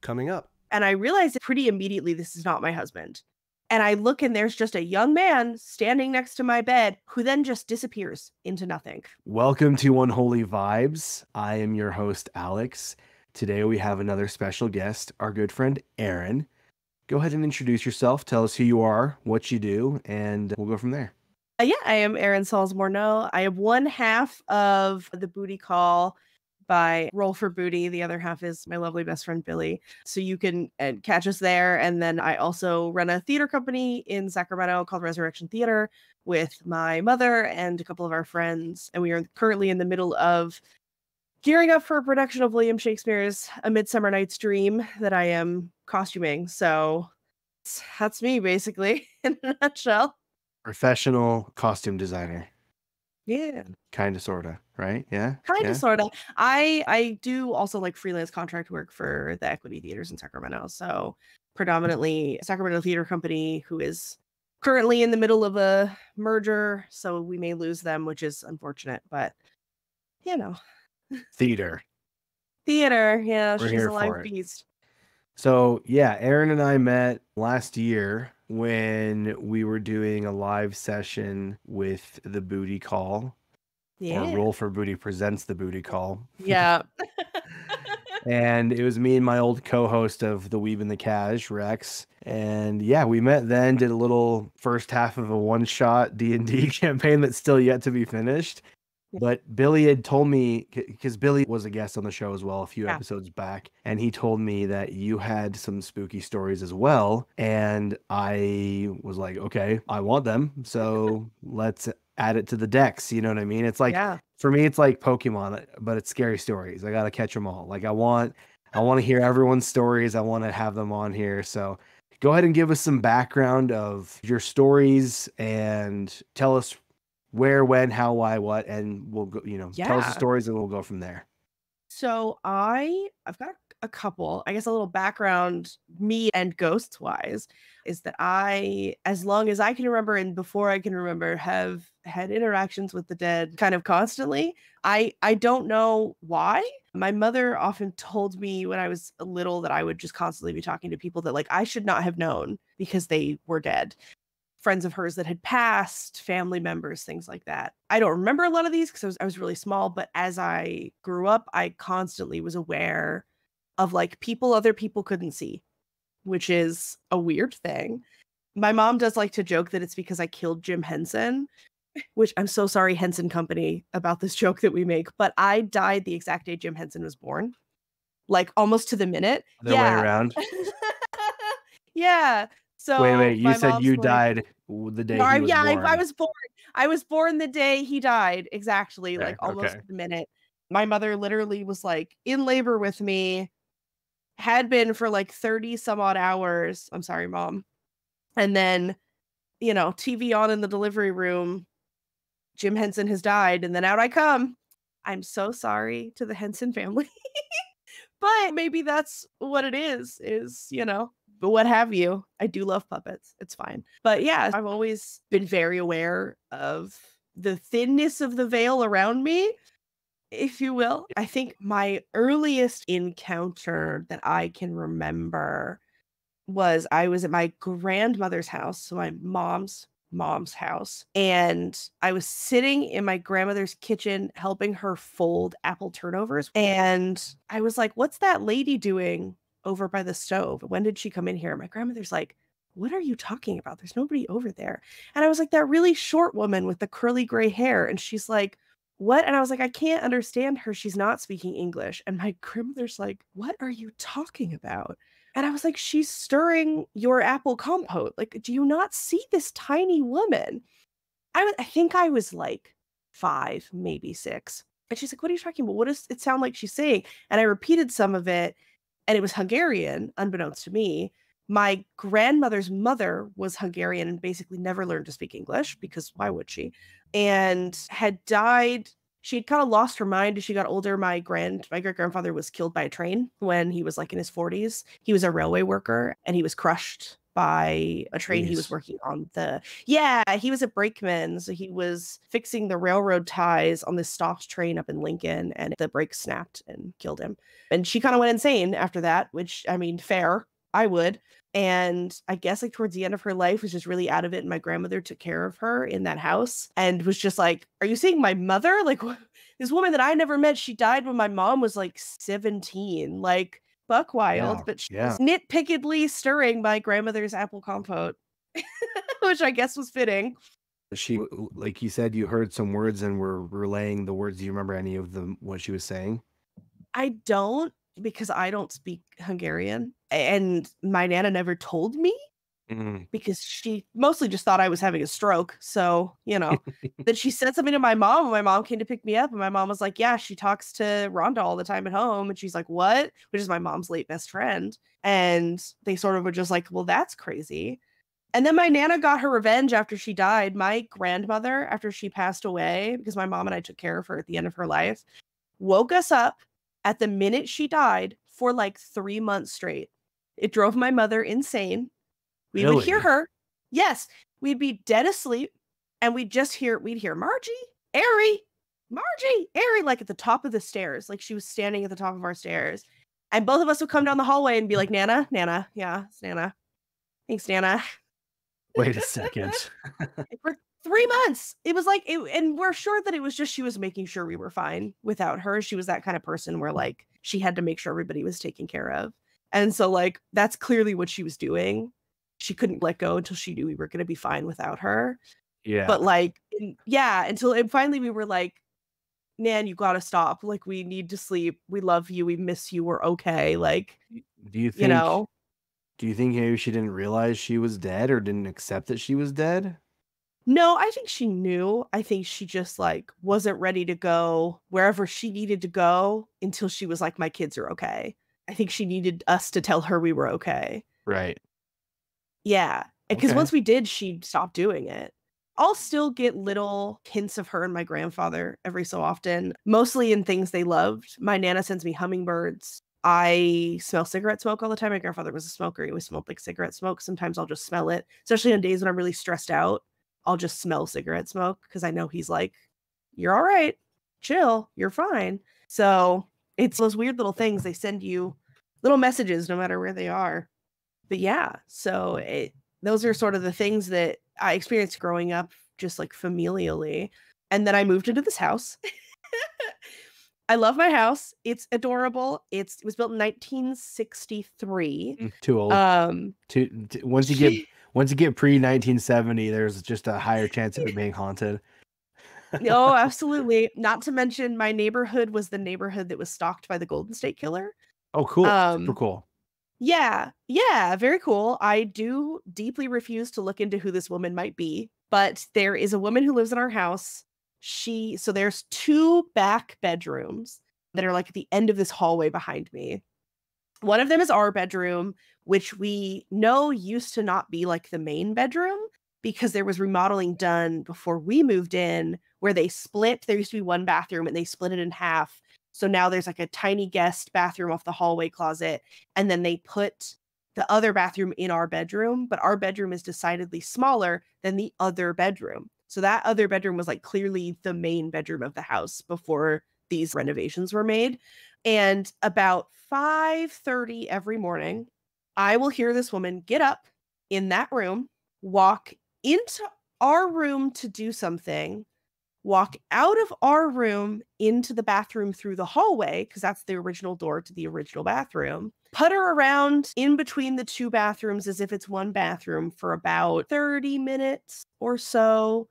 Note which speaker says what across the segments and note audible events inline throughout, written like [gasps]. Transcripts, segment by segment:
Speaker 1: coming up.
Speaker 2: And I realized pretty immediately this is not my husband. And I look and there's just a young man standing next to my bed who then just disappears into nothing.
Speaker 1: Welcome to Unholy Vibes. I am your host, Alex. Today we have another special guest, our good friend, Aerin. Go ahead and introduce yourself. Tell us who you are, what you do, and we'll go from there.
Speaker 2: Uh, yeah, I am Aerin Salzmorno. I am one half of the Booty Call by Roll for Booty. The other half is my lovely best friend Billy. So you can uh, catch us there. And then I also run a theater company in Sacramento called Resurrection Theater with my mother and a couple of our friends. And we are currently in the middle of gearing up for a production of William Shakespeare's A Midsummer Night's Dream that I am costuming. So that's me basically [laughs] in a nutshell.
Speaker 1: Professional costume designer.
Speaker 2: Yeah.
Speaker 1: Kind of, sort of, right? Yeah.
Speaker 2: Kind
Speaker 1: yeah.
Speaker 2: of, sort of. I I do also like freelance contract work for the Equity Theaters in Sacramento. So predominantly Sacramento Theater Company, who is currently in the middle of a merger, so we may lose them, which is unfortunate. But you know,
Speaker 1: theater.
Speaker 2: Theater, yeah,
Speaker 1: We're
Speaker 2: she's a live beast.
Speaker 1: So, yeah, Aerin and I met last year when we were doing a live session with the Booty Call.
Speaker 2: Yeah,
Speaker 1: Or Roll for Booty presents the Booty Call.
Speaker 2: yeah. [laughs] [laughs]
Speaker 1: and it was me and my old co-host of the Weave and the Cash, Rex. And yeah, we met then, did a little first half of a one-shot D&D [laughs] campaign that's still yet to be finished. But Billy had told me because Billy was a guest on the show as well a few
Speaker 2: Yeah.
Speaker 1: episodes back, and he told me that you had some spooky stories as well. And I was like, okay, I want them, so let's add it to the decks. You know what I mean? It's like
Speaker 2: yeah.
Speaker 1: for me, it's like Pokemon, but it's scary stories. I gotta catch them all. Like I want, I want to hear everyone's stories. I want to have them on here. So go ahead and give us some background of your stories and tell us where, when, how, why, what, and we'll go. You know, tell us the stories and we'll go from there.
Speaker 2: So I I've got a couple. I guess a little background me and ghosts wise is that I as long as I can remember and before I can remember have had interactions with the dead kind of constantly. I I don't know why. My mother often told me when I was little that I would just constantly be talking to people that like I should not have known because they were dead. Friends of hers that had passed, family members, things like that. I don't remember a lot of these because I was I was really small, but as I grew up, I constantly was aware of like people other people couldn't see, which is a weird thing. My mom does like to joke that it's because I killed Jim Henson, which I'm so sorry, Henson Company, about this joke that we make, but I died the exact day Jim Henson was born, like almost to the minute.
Speaker 1: Other way around. [laughs]
Speaker 2: yeah. So
Speaker 1: wait, wait. You said you
Speaker 2: like-
Speaker 1: died the day
Speaker 2: no,
Speaker 1: he
Speaker 2: I-
Speaker 1: was
Speaker 2: yeah,
Speaker 1: born.
Speaker 2: I, I was born. I was born the day he died, exactly,
Speaker 1: Okay,
Speaker 2: like almost
Speaker 1: okay.
Speaker 2: the minute. My mother literally was like in labor with me, had been for like 30 some odd hours. I'm sorry, mom. And then, you know, TV on in the delivery room. Jim Henson has died, and then out I come. I'm so sorry to the Henson family. [laughs] but maybe that's what it is, is, you know, but what have you. I do love puppets. It's fine. But yeah, I've always been very aware of the thinness of the veil around me, if you will. I think my earliest encounter that I can remember was I was at my grandmother's house, so my mom's mom's house, and I was sitting in my grandmother's kitchen helping her fold apple turnovers. And I was like, What's that lady doing over by the stove? When did she come in here? My grandmother's like, What are you talking about? There's nobody over there. And I was like, That really short woman with the curly gray hair. And she's like, What? And I was like, I can't understand her. She's not speaking English. And my grandmother's like, What are you talking about? And I was like, She's stirring your apple compote. Like, do you not see this tiny woman? I, I think I was like five, maybe six. And she's like, What are you talking about? What does it sound like she's saying? And I repeated some of it, and it was Hungarian, unbeknownst to me. My grandmother's mother was Hungarian and basically never learned to speak English because why would she? And had died. She had kind of lost her mind as she got older. My grand, my great grandfather was killed by a train when he was like in his 40s. He was a railway worker and he was crushed by a train he was working on. The yeah, he was a brakeman, so he was fixing the railroad ties on this stopped train up in Lincoln, and the brake snapped and killed him. And she kind of went insane after that, which I mean, fair. I would. And I guess like towards the end of her life was just really out of it. And my grandmother took care of her in that house and was just like, Are you seeing my mother? Like [laughs] this woman that I never met, she died when my mom was like 17. Like buck wild,
Speaker 1: Yeah,
Speaker 2: but she
Speaker 1: yeah.
Speaker 2: was nitpickedly stirring my grandmother's apple compote. [laughs] Which I guess was fitting.
Speaker 1: She, like you said, you heard some words and were relaying the words. Do you remember any of them? What she was saying?
Speaker 2: I don't because I don't speak Hungarian. And my nana never told me
Speaker 1: Mm,
Speaker 2: because she mostly just thought I was having a stroke. So, you [laughs] know, then she said something to my mom, and my mom came to pick me up, and my mom was like, Yeah, she talks to Rhonda all the time at home. And she's like, What? Which is my mom's late best friend. And they sort of were just like, Well, that's crazy. And then my nana got her revenge after she died. My grandmother, after she passed away, because my mom and I took care of her at the end of her life, woke us up at the minute she died for like three months straight. It drove my mother insane. We would hear her. Yes, we'd be dead asleep and we'd just hear, we'd hear Margie, Ari, Margie, Ari, like at the top of the stairs, like she was standing at the top of our stairs. And both of us would come down the hallway and be like, Nana, Nana, yeah, it's Nana. Thanks, Nana.
Speaker 1: Wait a second. [laughs]
Speaker 2: For three months. It was like, it, and we're sure that it was just she was making sure we were fine without her. She was that kind of person where like she had to make sure everybody was taken care of. And so, like, that's clearly what she was doing. She couldn't let go until she knew we were going to be fine without her.
Speaker 1: yeah.
Speaker 2: But, like, yeah, until and finally we were like, Nan, you got to stop. Like, we need to sleep. We love you. We miss you. We're okay. Like,
Speaker 1: do you think?
Speaker 2: you know,
Speaker 1: Do you think maybe she didn't realize she was dead or didn't accept that she was dead?
Speaker 2: No, I think she knew. I think she just like wasn't ready to go wherever she needed to go until she was like, my kids are okay. I think she needed us to tell her we were okay.
Speaker 1: Right.
Speaker 2: Yeah. Because
Speaker 1: Okay.
Speaker 2: once we did, she stopped doing it. I'll still get little hints of her and my grandfather every so often, mostly in things they loved. My nana sends me hummingbirds. I smell cigarette smoke all the time. My grandfather was a smoker. He always smelled like cigarette smoke. Sometimes I'll just smell it, especially on days when I'm really stressed out. I'll just smell cigarette smoke because I know he's like, You're all right. Chill. You're fine. So it's those weird little things. They send you little messages no matter where they are. But yeah, so it, those are sort of the things that I experienced growing up, just like familially. And then I moved into this house. [laughs] I love my house. It's adorable. It's it was built in 1963.
Speaker 1: Mm, Too old.
Speaker 2: Um
Speaker 1: Too, once you get [laughs] once you get pre 1970, there's just a higher chance of it being haunted.
Speaker 2: oh, [laughs] absolutely. Not to mention my neighborhood was the neighborhood that was stalked by the Golden State Killer.
Speaker 1: Oh, cool. Super
Speaker 2: Um,
Speaker 1: cool.
Speaker 2: Yeah, yeah, very cool. I do deeply refuse to look into who this woman might be, but there is a woman who lives in our house. She so there's two back bedrooms that are like at the end of this hallway behind me. One of them is our bedroom, which we know used to not be like the main bedroom because there was remodeling done before we moved in where they split. There used to be one bathroom and they split it in half. So now there's like a tiny guest bathroom off the hallway closet and then they put the other bathroom in our bedroom, but our bedroom is decidedly smaller than the other bedroom. So that other bedroom was like clearly the main bedroom of the house before these renovations were made. And about 5:30 every morning, I will hear this woman get up in that room, walk into our room to do something, walk out of our room into the bathroom through the hallway, because that's the original door to the original bathroom, putter around in between the two bathrooms as if it's one bathroom for about 30 minutes or so,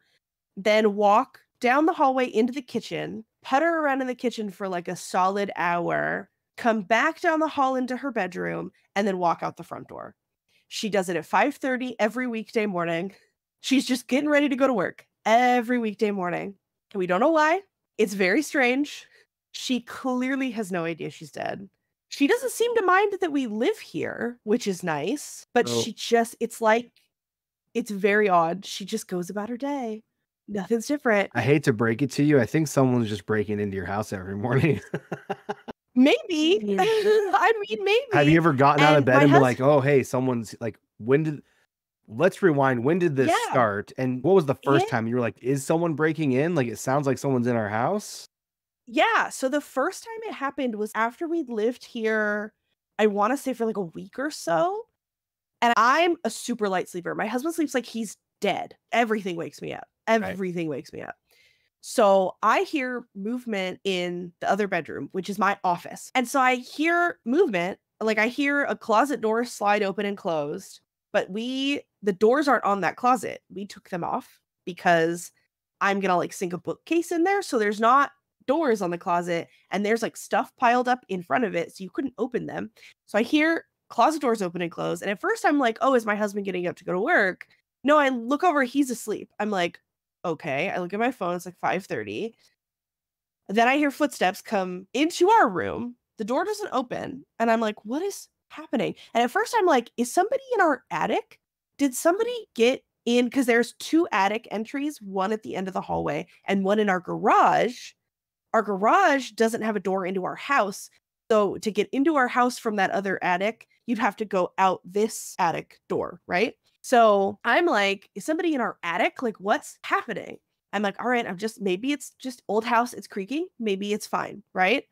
Speaker 2: then walk down the hallway into the kitchen, putter around in the kitchen for like a solid hour, come back down the hall into her bedroom, and then walk out the front door. She does it at 5:30 every weekday morning. She's just getting ready to go to work every weekday morning. And we don't know why. It's very strange. She clearly has no idea she's dead. She doesn't seem to mind that we live here, which is nice, but
Speaker 1: Oh.
Speaker 2: she just, it's like, it's very odd. She just goes about her day. Nothing's different.
Speaker 1: I hate to break it to you. I think someone's just breaking into your house every morning. [laughs]
Speaker 2: Maybe. [laughs] I mean, maybe.
Speaker 1: Have you ever gotten out of bed
Speaker 2: my
Speaker 1: and been like, "Oh, hey, someone's like, when did let's rewind. When did this
Speaker 2: Yeah.
Speaker 1: start? And what was the first
Speaker 2: It-
Speaker 1: time you were like, is someone breaking in? Like it sounds like someone's in our house.
Speaker 2: Yeah. So the first time it happened was after we'd lived here, I want to say for like a week or so. And I'm a super light sleeper. My husband sleeps like he's dead. Everything wakes me up. Everything wakes me up. So I hear movement in the other bedroom, which is my office. And so I hear movement, like I hear a closet door slide open and closed, but we, the doors aren't on that closet. We took them off because I'm to like sink a bookcase in there. So there's not doors on the closet and there's like stuff piled up in front of it. So you couldn't open them. So I hear closet doors open and close. And at first I'm like, oh, is my husband getting up to go to work? No, I look over, he's asleep. I'm like, okay. I look at my phone, it's like 5:30. Then I hear footsteps come into our room. The door doesn't open. And I'm like, what is happening? And at first I'm like, is somebody in our attic? Did somebody get in? Because there's two attic entries, one at the end of the hallway and one in our garage. Our garage doesn't have a door into our house. So to get into our house from that other attic, you'd have to go out this attic door, right? So I'm like, is somebody in our attic? Like, what's happening? I'm like, all right, I'm just maybe it's just old house, it's creaking, maybe it's fine, right?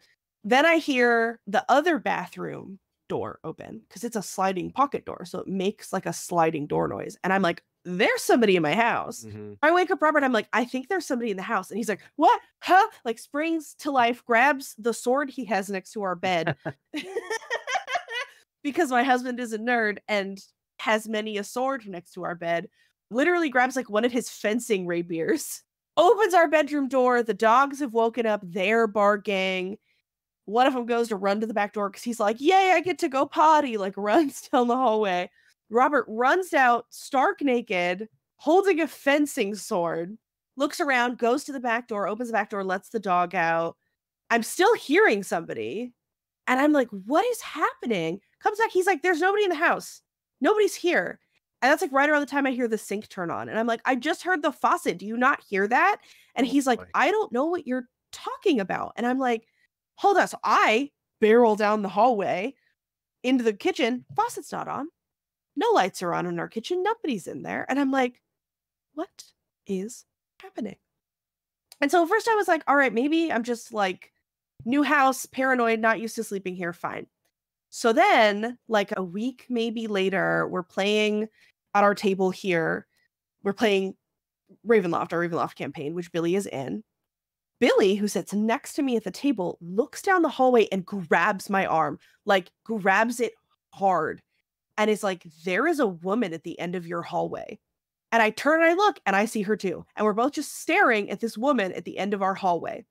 Speaker 2: Then I hear the other bathroom door open because it's a sliding pocket door. So it makes like a sliding door noise. And I'm like, there's somebody in my house.
Speaker 1: Mhm.
Speaker 2: I wake up Robert. I'm like, I think there's somebody in the house. And he's like, What? Huh? Like springs to life, grabs the sword he has next to our bed. [laughs] [laughs] because my husband is a nerd and has many a sword next to our bed. Literally grabs like one of his fencing rapiers, [laughs] opens our bedroom door. The dogs have woken up. They're barking. One of them goes to run to the back door because he's like, Yay, I get to go potty. Like [laughs] runs down the hallway. Robert runs out, stark naked, holding a fencing sword, looks around, goes to the back door, opens the back door, lets the dog out. I'm still hearing somebody. And I'm like, what is happening? Comes back, he's like, there's nobody in the house. Nobody's here. And that's like right around the time I hear the sink turn on. And I'm like, I just heard the faucet. Do you not hear that? And
Speaker 1: Oh,
Speaker 2: he's like. I don't know what you're talking about. And I'm like, hold on. So I barrel down the hallway into the kitchen. Faucet's not on. No lights are on in our kitchen. Nobody's in there. And I'm like, what is happening? And so first I was like, all right, maybe I'm just like new house, paranoid, not used to sleeping here. Fine. So then, like a week maybe later, we're playing at our table here. We're playing Ravenloft, our Ravenloft campaign, which Billy is in. Billy, who sits next to me at the table, looks down the hallway and grabs my arm, like grabs it hard, and is like, There is a woman at the end of your hallway. And I turn and I look and I see her too. And we're both just staring at this woman at the end of our hallway.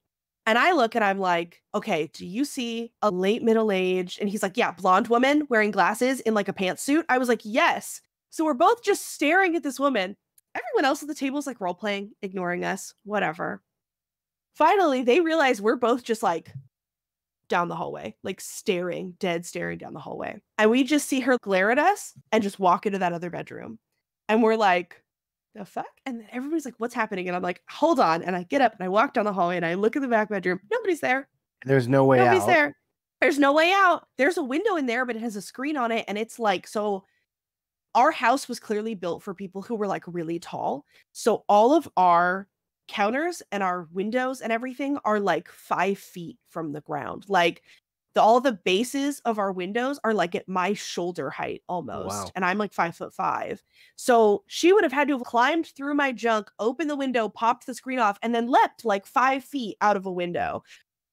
Speaker 2: And I look and I'm like, okay, do you see a late middle aged? And he's like, yeah, blonde woman wearing glasses in like a pantsuit. I was like, yes. So we're both just staring at this woman. Everyone else at the table is like role playing, ignoring us, whatever. Finally, they realize we're both just like down the hallway, like staring, dead staring down the hallway. And we just see her glare at us and just walk into that other bedroom. And we're like, the fuck? And then everybody's like, what's happening? And I'm like, hold on. And I get up and I walk down the hallway and I look in the back bedroom. Nobody's there.
Speaker 1: There's no way
Speaker 2: Nobody's
Speaker 1: out.
Speaker 2: there. There's no way out. There's a window in there, but it has a screen on it. And it's like, so our house was clearly built for people who were like really tall. So all of our counters and our windows and everything are like five feet from the ground. Like the, all the bases of our windows are like at my shoulder height oh, almost.
Speaker 1: wow.
Speaker 2: And I'm like five foot five. So she would have had to have climbed through my junk, opened the window, popped the screen off, and then leapt like five feet out of a window,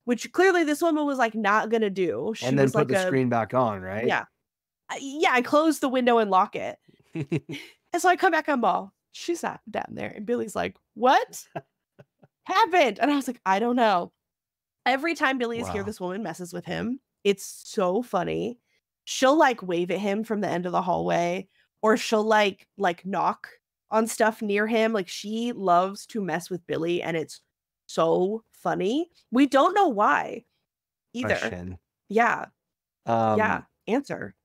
Speaker 2: which clearly this woman was like not gonna do. She
Speaker 1: and then put
Speaker 2: like
Speaker 1: the
Speaker 2: a,
Speaker 1: screen back on, right?
Speaker 2: Yeah. Yeah, I close the window and lock it. [laughs] And so I come back on ball. She's not down there. And Billy's like, What happened? And I was like, I don't know. Every time Billy is here, this woman messes with him. It's so funny. She'll like wave at him from the end of the hallway, or she'll like like knock on stuff near him. Like she loves to mess with Billy, and it's so funny. We don't know why either.
Speaker 1: Question.
Speaker 2: Yeah.
Speaker 1: Um,
Speaker 2: yeah. Answer.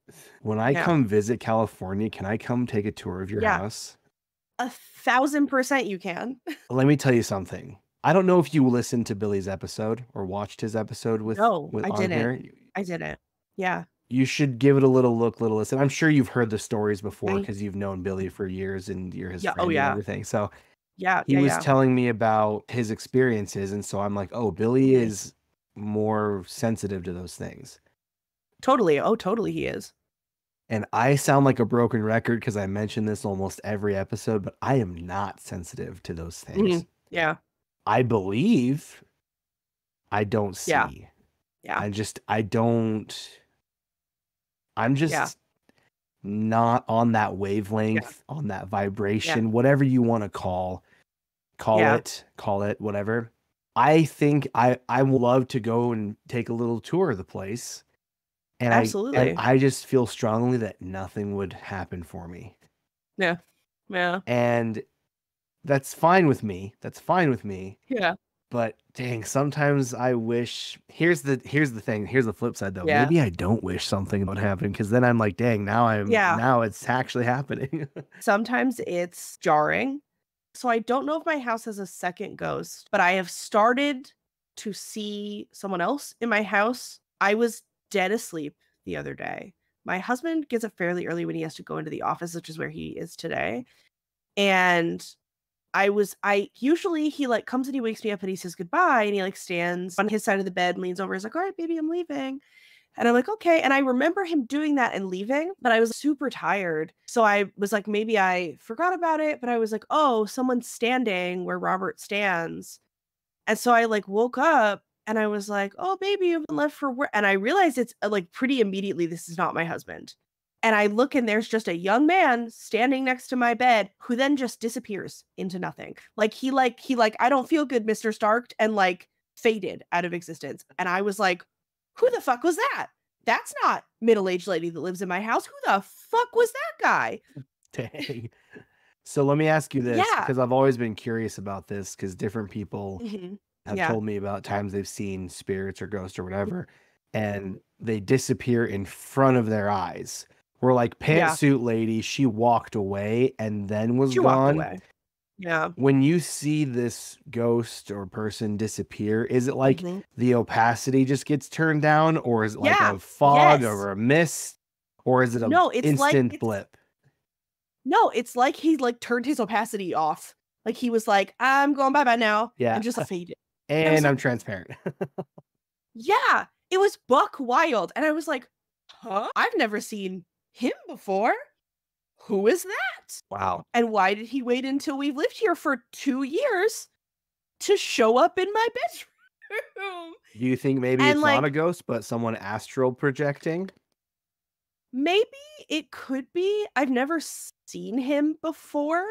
Speaker 1: When I
Speaker 2: Yeah.
Speaker 1: come visit California, can I come take a tour of your
Speaker 2: Yeah.
Speaker 1: house?
Speaker 2: A thousand percent you can. [laughs]
Speaker 1: Let me tell you something. I don't know if you listened to Billy's episode or watched his episode with,
Speaker 2: No,
Speaker 1: with
Speaker 2: I didn't.
Speaker 1: here.
Speaker 2: I didn't. Yeah.
Speaker 1: you should give it a little look, little listen. I'm sure you've heard the stories before because you've known Billy for years and you're his
Speaker 2: Yeah, oh,
Speaker 1: friend
Speaker 2: oh,
Speaker 1: and
Speaker 2: yeah.
Speaker 1: everything. So
Speaker 2: Yeah,
Speaker 1: he
Speaker 2: yeah,
Speaker 1: was
Speaker 2: yeah.
Speaker 1: telling me about his experiences, and so I'm like, oh, Billy is more sensitive to those things.
Speaker 2: totally. Oh, totally. He is.
Speaker 1: And I sound like a broken record because I mention this almost every episode, but I am not sensitive to those things.
Speaker 2: Mhm. Yeah,
Speaker 1: I believe, I don't see.
Speaker 2: Yeah. yeah.
Speaker 1: I just, I don't, I'm just
Speaker 2: Yeah.
Speaker 1: not on that wavelength, on that vibration, whatever you want to call, call
Speaker 2: Yeah.
Speaker 1: it, call it, whatever. I think I, I would love to go and take a little tour of the place. And I,
Speaker 2: Absolutely.
Speaker 1: and I just feel strongly that nothing would happen for me.
Speaker 2: Yeah. Yeah.
Speaker 1: And that's fine with me. That's fine with me.
Speaker 2: Yeah.
Speaker 1: But dang, sometimes I wish here's the here's the thing. Here's the flip side though.
Speaker 2: Yeah.
Speaker 1: Maybe I don't wish something would happen because then I'm like, dang, now I'm
Speaker 2: Yeah.
Speaker 1: now it's actually happening. [laughs]
Speaker 2: Sometimes it's jarring. So I don't know if my house has a second ghost, but I have started to see someone else in my house. I was dead asleep the other day. My husband gets up fairly early when he has to go into the office, which is where he is today. And I was I usually he like comes and he wakes me up and he says goodbye and he like stands on his side of the bed leans over. He's like, "All right, baby, I'm leaving." And I'm like, "Okay." And I remember him doing that and leaving, but I was super tired. So I was like, maybe I forgot about it, but I was like, "Oh, someone's standing where Robert stands." And so I like woke up and I was like, "Oh, baby, you've been left for work." And I realized it's uh, like pretty immediately this is not my husband. And I look and there's just a young man standing next to my bed who then just disappears into nothing. Like he like he like I don't feel good, Mr. Stark, and like faded out of existence. [laughs] And I was like, who the fuck was that? That's not middle-aged lady that lives in my house. Who the fuck was that guy? [laughs]
Speaker 1: dang. So let me ask you this
Speaker 2: Yeah.
Speaker 1: because I've always been curious about this because different people
Speaker 2: Mhm.
Speaker 1: Have
Speaker 2: Yeah.
Speaker 1: told me about times they've seen spirits or ghosts or whatever, and they disappear in front of their eyes. We're like
Speaker 2: Yeah.
Speaker 1: pantsuit lady, she walked away and then was
Speaker 2: She
Speaker 1: gone.
Speaker 2: Yeah.
Speaker 1: When you see this ghost or person disappear, is it like
Speaker 2: Mhm.
Speaker 1: the opacity just gets turned down, or is it like
Speaker 2: Yeah,
Speaker 1: a fog
Speaker 2: yes.
Speaker 1: or a mist, or is it a
Speaker 2: No, it's like-
Speaker 1: instant
Speaker 2: it's-
Speaker 1: blip?
Speaker 2: No, it's like he like turned his opacity off. Like he was like, I'm going bye bye now.
Speaker 1: Yeah.
Speaker 2: And just [laughs] faded.
Speaker 1: And I'm
Speaker 2: like-
Speaker 1: transparent. [laughs]
Speaker 2: Yeah. It was buck wild. And I was like, huh? I've never seen him before. Who is that?
Speaker 1: wow.
Speaker 2: And why did he wait until we've lived here for two years to show up in my bedroom? [laughs]
Speaker 1: Do you think maybe
Speaker 2: And,
Speaker 1: it's
Speaker 2: like-
Speaker 1: not a ghost, but someone astral projecting?
Speaker 2: Maybe it could be. I've never seen him before.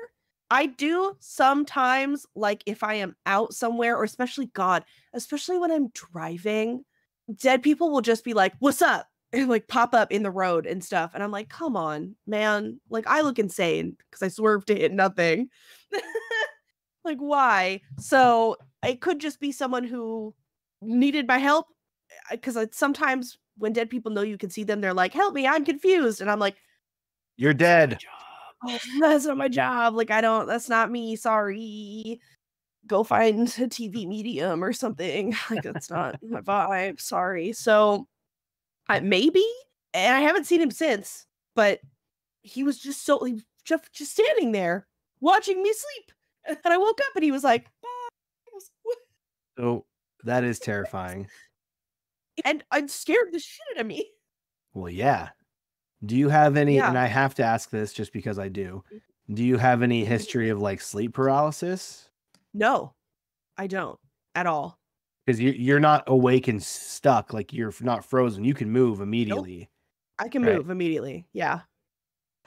Speaker 2: I do sometimes, like if I am out somewhere, or especially God, especially when I'm driving, dead people will just be like, What's up? [laughs] And like pop up in the road and stuff. And I'm like, Come on, man. Like I look insane because I swerved to hit nothing. [laughs] like, why? So it could just be someone who needed my help. Eh, because sometimes when dead people know you can see them, they're like, Help me, I'm confused. And I'm like,
Speaker 1: You're dead.
Speaker 2: "Oh, [laughs] that's not my job. Like, I don't, that's not me. Sorry. Go find a TV medium or something. [laughs] Like, that's not my vibe. Sorry. So, I, maybe, and I haven't seen him since, but he was just so, he just, just standing there watching me sleep. And I woke up and he was like, "Bye." I was,
Speaker 1: So that is [laughs] terrifying.
Speaker 2: and I'm scared the shit out of me.
Speaker 1: Well, yeah. Do you have any?
Speaker 2: Yeah.
Speaker 1: And I have to ask this just because I do. Mm-hmm. Do you have any history of like sleep paralysis?
Speaker 2: No, I don't at all.
Speaker 1: Because you're you're not awake and stuck, like you're not frozen. You can move immediately.
Speaker 2: I can
Speaker 1: Right.
Speaker 2: move immediately. Yeah.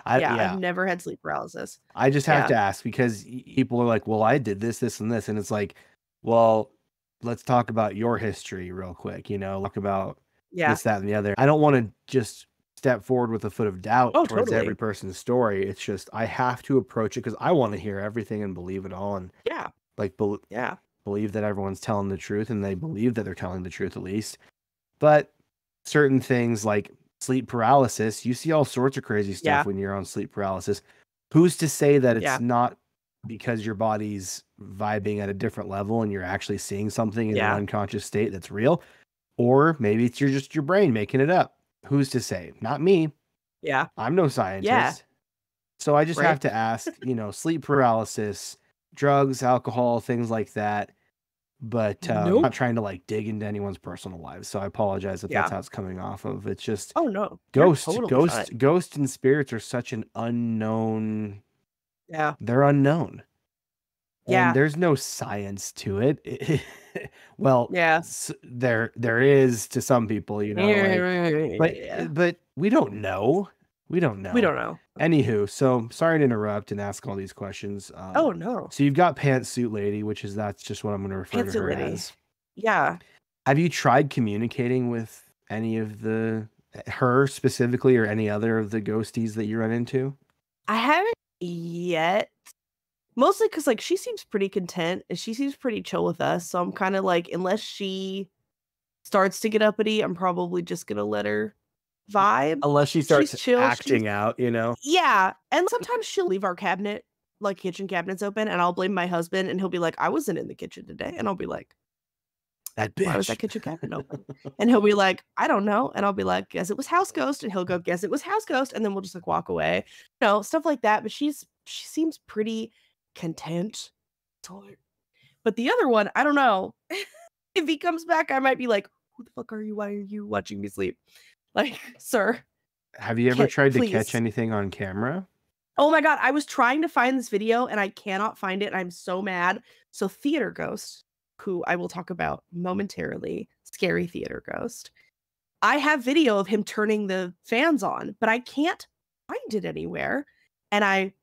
Speaker 1: I,
Speaker 2: yeah.
Speaker 1: yeah,
Speaker 2: I've never had sleep paralysis.
Speaker 1: I just have
Speaker 2: yeah.
Speaker 1: to ask because people are like, "Well, I did this, this, and this," and it's like, well, let's talk about your history real quick. You know, talk about
Speaker 2: Yeah.
Speaker 1: this, that, and the other. I don't want to just step forward with a foot of doubt
Speaker 2: Oh,
Speaker 1: towards
Speaker 2: totally.
Speaker 1: every person's story. It's just I have to approach it because I want to hear everything and believe it all, and
Speaker 2: Yeah.
Speaker 1: like bel
Speaker 2: Yeah.
Speaker 1: believe that everyone's telling the truth, and they believe that they're telling the truth at least. But certain things like sleep paralysis, you see all sorts of crazy stuff
Speaker 2: Yeah.
Speaker 1: when you're on sleep paralysis. Who's to say that it's
Speaker 2: Yeah.
Speaker 1: not because your body's vibing at a different level and you're actually seeing something in
Speaker 2: Yeah.
Speaker 1: an unconscious state that's real? Or maybe it's your just your brain making it up. Who's to say? Not me.
Speaker 2: Yeah.
Speaker 1: I'm no scientist. So I just
Speaker 2: Right.
Speaker 1: have to ask, you know, sleep paralysis, drugs, alcohol, things like that. But uh, I'm not trying to like dig into anyone's personal lives. So I apologize if that's how it's coming off of. It's just
Speaker 2: Oh no.
Speaker 1: ghost,
Speaker 2: totally
Speaker 1: ghost, ghost and spirits are such an unknown.
Speaker 2: Yeah.
Speaker 1: They're unknown. And
Speaker 2: Yeah.
Speaker 1: there's no science to it. [laughs] well,
Speaker 2: Yeah.
Speaker 1: there there is to some people, you know. like- but
Speaker 2: Yeah.
Speaker 1: but we don't know. We don't know.
Speaker 2: we don't know.
Speaker 1: Anywho, so sorry to interrupt and ask all these questions. Um,
Speaker 2: Oh no.
Speaker 1: so you've got pantsuit lady, which is that's just what I'm going to refer to her
Speaker 2: lady.
Speaker 1: as.
Speaker 2: Yeah.
Speaker 1: Have you tried communicating with any of the her specifically or any other of the ghosties that you run into?
Speaker 2: I haven't yet. Mostly because like she seems pretty content and she seems pretty chill with us. So I'm kind of like, unless she starts to get uppity, I'm probably just gonna let her vibe.
Speaker 1: Unless she starts
Speaker 2: chill, she's-
Speaker 1: acting out, you know.
Speaker 2: Yeah. And sometimes she'll leave our cabinet, like kitchen cabinets open, and I'll blame my husband and he'll be like, I wasn't in the kitchen today. And I'll be like,
Speaker 1: That bitch.
Speaker 2: Why was that kitchen cabinet open? [laughs] And he'll be like, I don't know. And I'll be like, guess it was house ghost. And he'll go, guess it was house ghost. And then we'll just like walk away. You know, stuff like that. But she's she seems pretty content. But the other one, I don't know. [laughs] if he comes back, I might be like, who the fuck are you? Why are you watching me sleep? [laughs] Like, sir.
Speaker 1: Have you ever
Speaker 2: Ca-
Speaker 1: tried to
Speaker 2: please.
Speaker 1: catch anything on camera?
Speaker 2: Oh my god, I was trying to find this video and I cannot find it. I'm so mad. So Theater Ghost, who I will talk about momentarily, scary Theater Ghost. I have video of him turning the fans on, but I can't find it anywhere. And I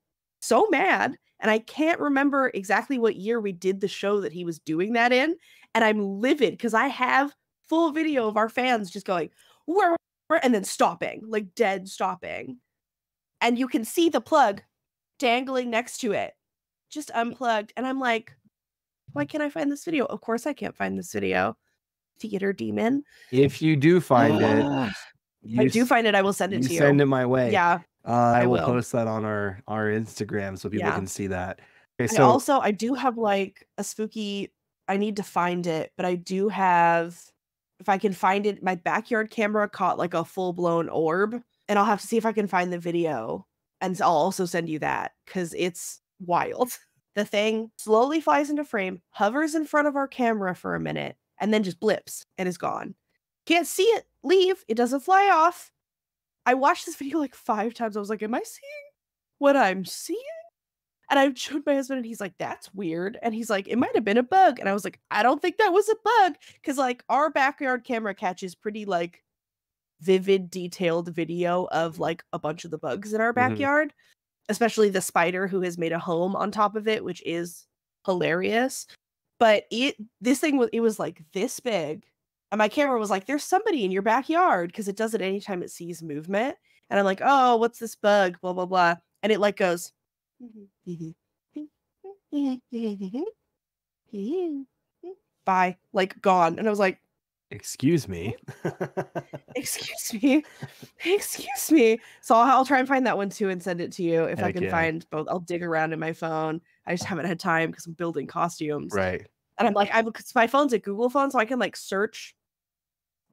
Speaker 2: so mad and I can't remember exactly what year we did the show that he was doing that in and I'm livid because I have full video of our fans just going where and then stopping, like dead stopping and you can see the plug dangling next to it, just unplugged. And I'm like, why can't I find this video? Of course, I can't find this video. Theater demon.
Speaker 1: If you do find it, [gasps] you
Speaker 2: I do find it. I will send it to you.
Speaker 1: send it my way.
Speaker 2: Yeah.
Speaker 1: Uh, I,
Speaker 2: I
Speaker 1: will,
Speaker 2: will.
Speaker 1: post that on our our Instagram so people
Speaker 2: Yeah.
Speaker 1: can see that. Okay, so
Speaker 2: also I do have like a spooky. I need to find it, but I do have. If I can find it, my backyard camera caught like a full blown orb, and I'll have to see if I can find the video, and I'll also send you that because it's wild. [laughs] The thing slowly flies into frame, hovers in front of our camera for a minute, and then just blips and is gone. Can't see it leave. It doesn't fly off. I watched this video like five times. I was like, "Am I seeing what I'm seeing?" And I showed my husband, and he's like, "That's weird." And he's like, "It might have been a bug." And I was like, "I don't think that was a bug, because like our backyard camera catches pretty like vivid, detailed video of like a bunch of the bugs in our
Speaker 1: Mhm.
Speaker 2: backyard, especially the spider who has made a home on top of it, which is hilarious. But it this thing was it was like this big, and my camera was like, "There's somebody in your backyard," because it does it anytime it sees movement. And I'm like, "Oh, what's this bug?" Blah blah blah, and it like goes. Mm-hmm. [laughs] Bye, like gone. And I was like,
Speaker 1: excuse me. [laughs]
Speaker 2: excuse me, excuse me. So I'll, I'll try and find that one too and send it to you if I can
Speaker 1: yeah.
Speaker 2: find both. I'll dig around in my phone. I just haven't had time because I'm building costumes.
Speaker 1: right.
Speaker 2: And I'm like, I'm because my phone's a Google phone, so I can like search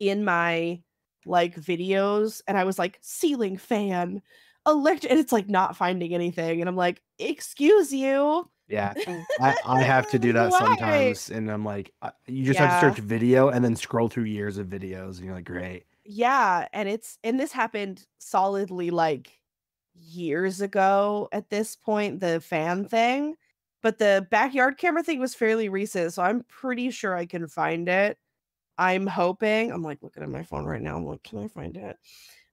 Speaker 2: in my like videos. And I was like, ceiling fan, electric, and it's like not finding anything. And I'm like, excuse you.
Speaker 1: Yeah. Oh. I, I have to do [laughs] that sometimes, and I'm like, you just have to search video and then scroll through years of videos, and you're like, great.
Speaker 2: Yeah, and it's and this happened solidly like years ago at this point, the fan thing. But the backyard camera thing was fairly recent, so I'm pretty sure I can find it. I'm hoping. I'm like looking at my phone right now. I'm like, can I find it?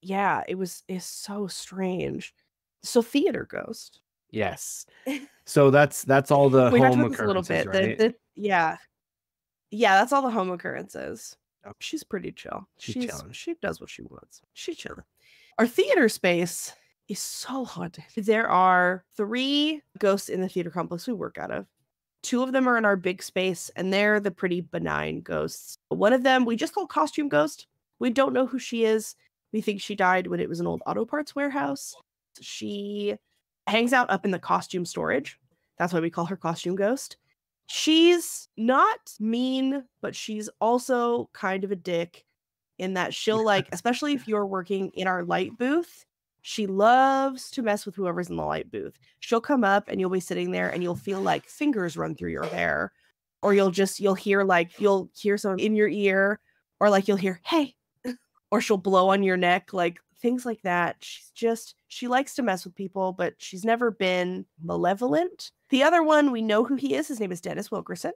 Speaker 2: Yeah, it was it's so strange. So theater ghost.
Speaker 1: Yes. [laughs] So that's that's all the
Speaker 2: we
Speaker 1: home
Speaker 2: this a little
Speaker 1: occurrences,
Speaker 2: bit.
Speaker 1: Right?
Speaker 2: the- yeah. Yeah, that's all the home occurrences.
Speaker 1: Okay.
Speaker 2: She's pretty chill.
Speaker 1: She's
Speaker 2: She's,
Speaker 1: chilling.
Speaker 2: she does what she wants. She's chilling. Our theater space is so haunted. There are three ghosts in the theater complex we work out of. Two of them are in our big space, and they're the pretty benign ghosts. One of them we just call costume ghost. We don't know who she is. We think she died when it was an old auto parts warehouse. She hangs out up in the costume storage. That's why we call her costume ghost. She's not mean, but she's also kind of a dick. in that she'll like, [laughs] especially if you're working in our light booth, she loves to mess with whoever's in the light booth. She'll come up and you'll be sitting there and you'll feel like fingers run through your hair, or you'll just you'll hear like you'll hear someone in your ear, or like you'll hear hey, [laughs] or she'll blow on your neck, like things like that. She's just she likes to mess with people, but she's never been malevolent. The other one we know who he is. His name is Dennis Wilkerson.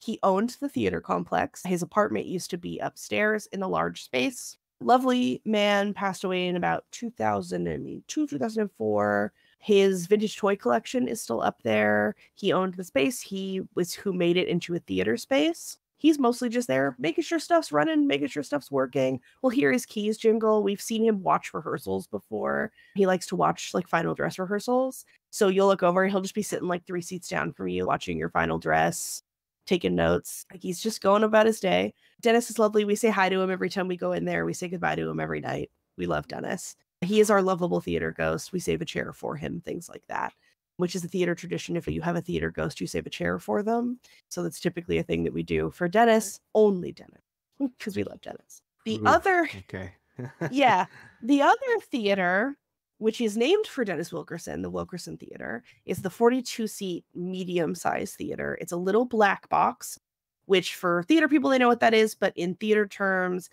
Speaker 2: He owned the theater complex. His apartment used to be upstairs in a large space. Lovely man passed away in about 2002, 2004. His vintage toy collection is still up there. He owned the space. He was who made it into a theater space. He's mostly just there making sure stuff's running, making sure stuff's working. We'll hear his keys jingle. We've seen him watch rehearsals before. He likes to watch like final dress rehearsals. So you'll look over, and he'll just be sitting like three seats down from you, watching your final dress taking notes. Like he's just going about his day. Dennis is lovely. We say hi to him every time we go in there. We say goodbye to him every night. We love Dennis. He is our lovable theater ghost. We save a chair for him, things like that, which is a theater tradition. If you have a theater ghost, you save a chair for them. So that's typically a thing that we do for Dennis, only Dennis, [laughs] because we love Dennis. The
Speaker 1: Ooh,
Speaker 2: other,
Speaker 1: Okay. [laughs]
Speaker 2: yeah, the other theater which is named for Dennis Wilkerson, the Wilkerson Theater, is the 42 seat medium sized theater. It's a little black box, which for theater people, they know what that is, but in theater terms,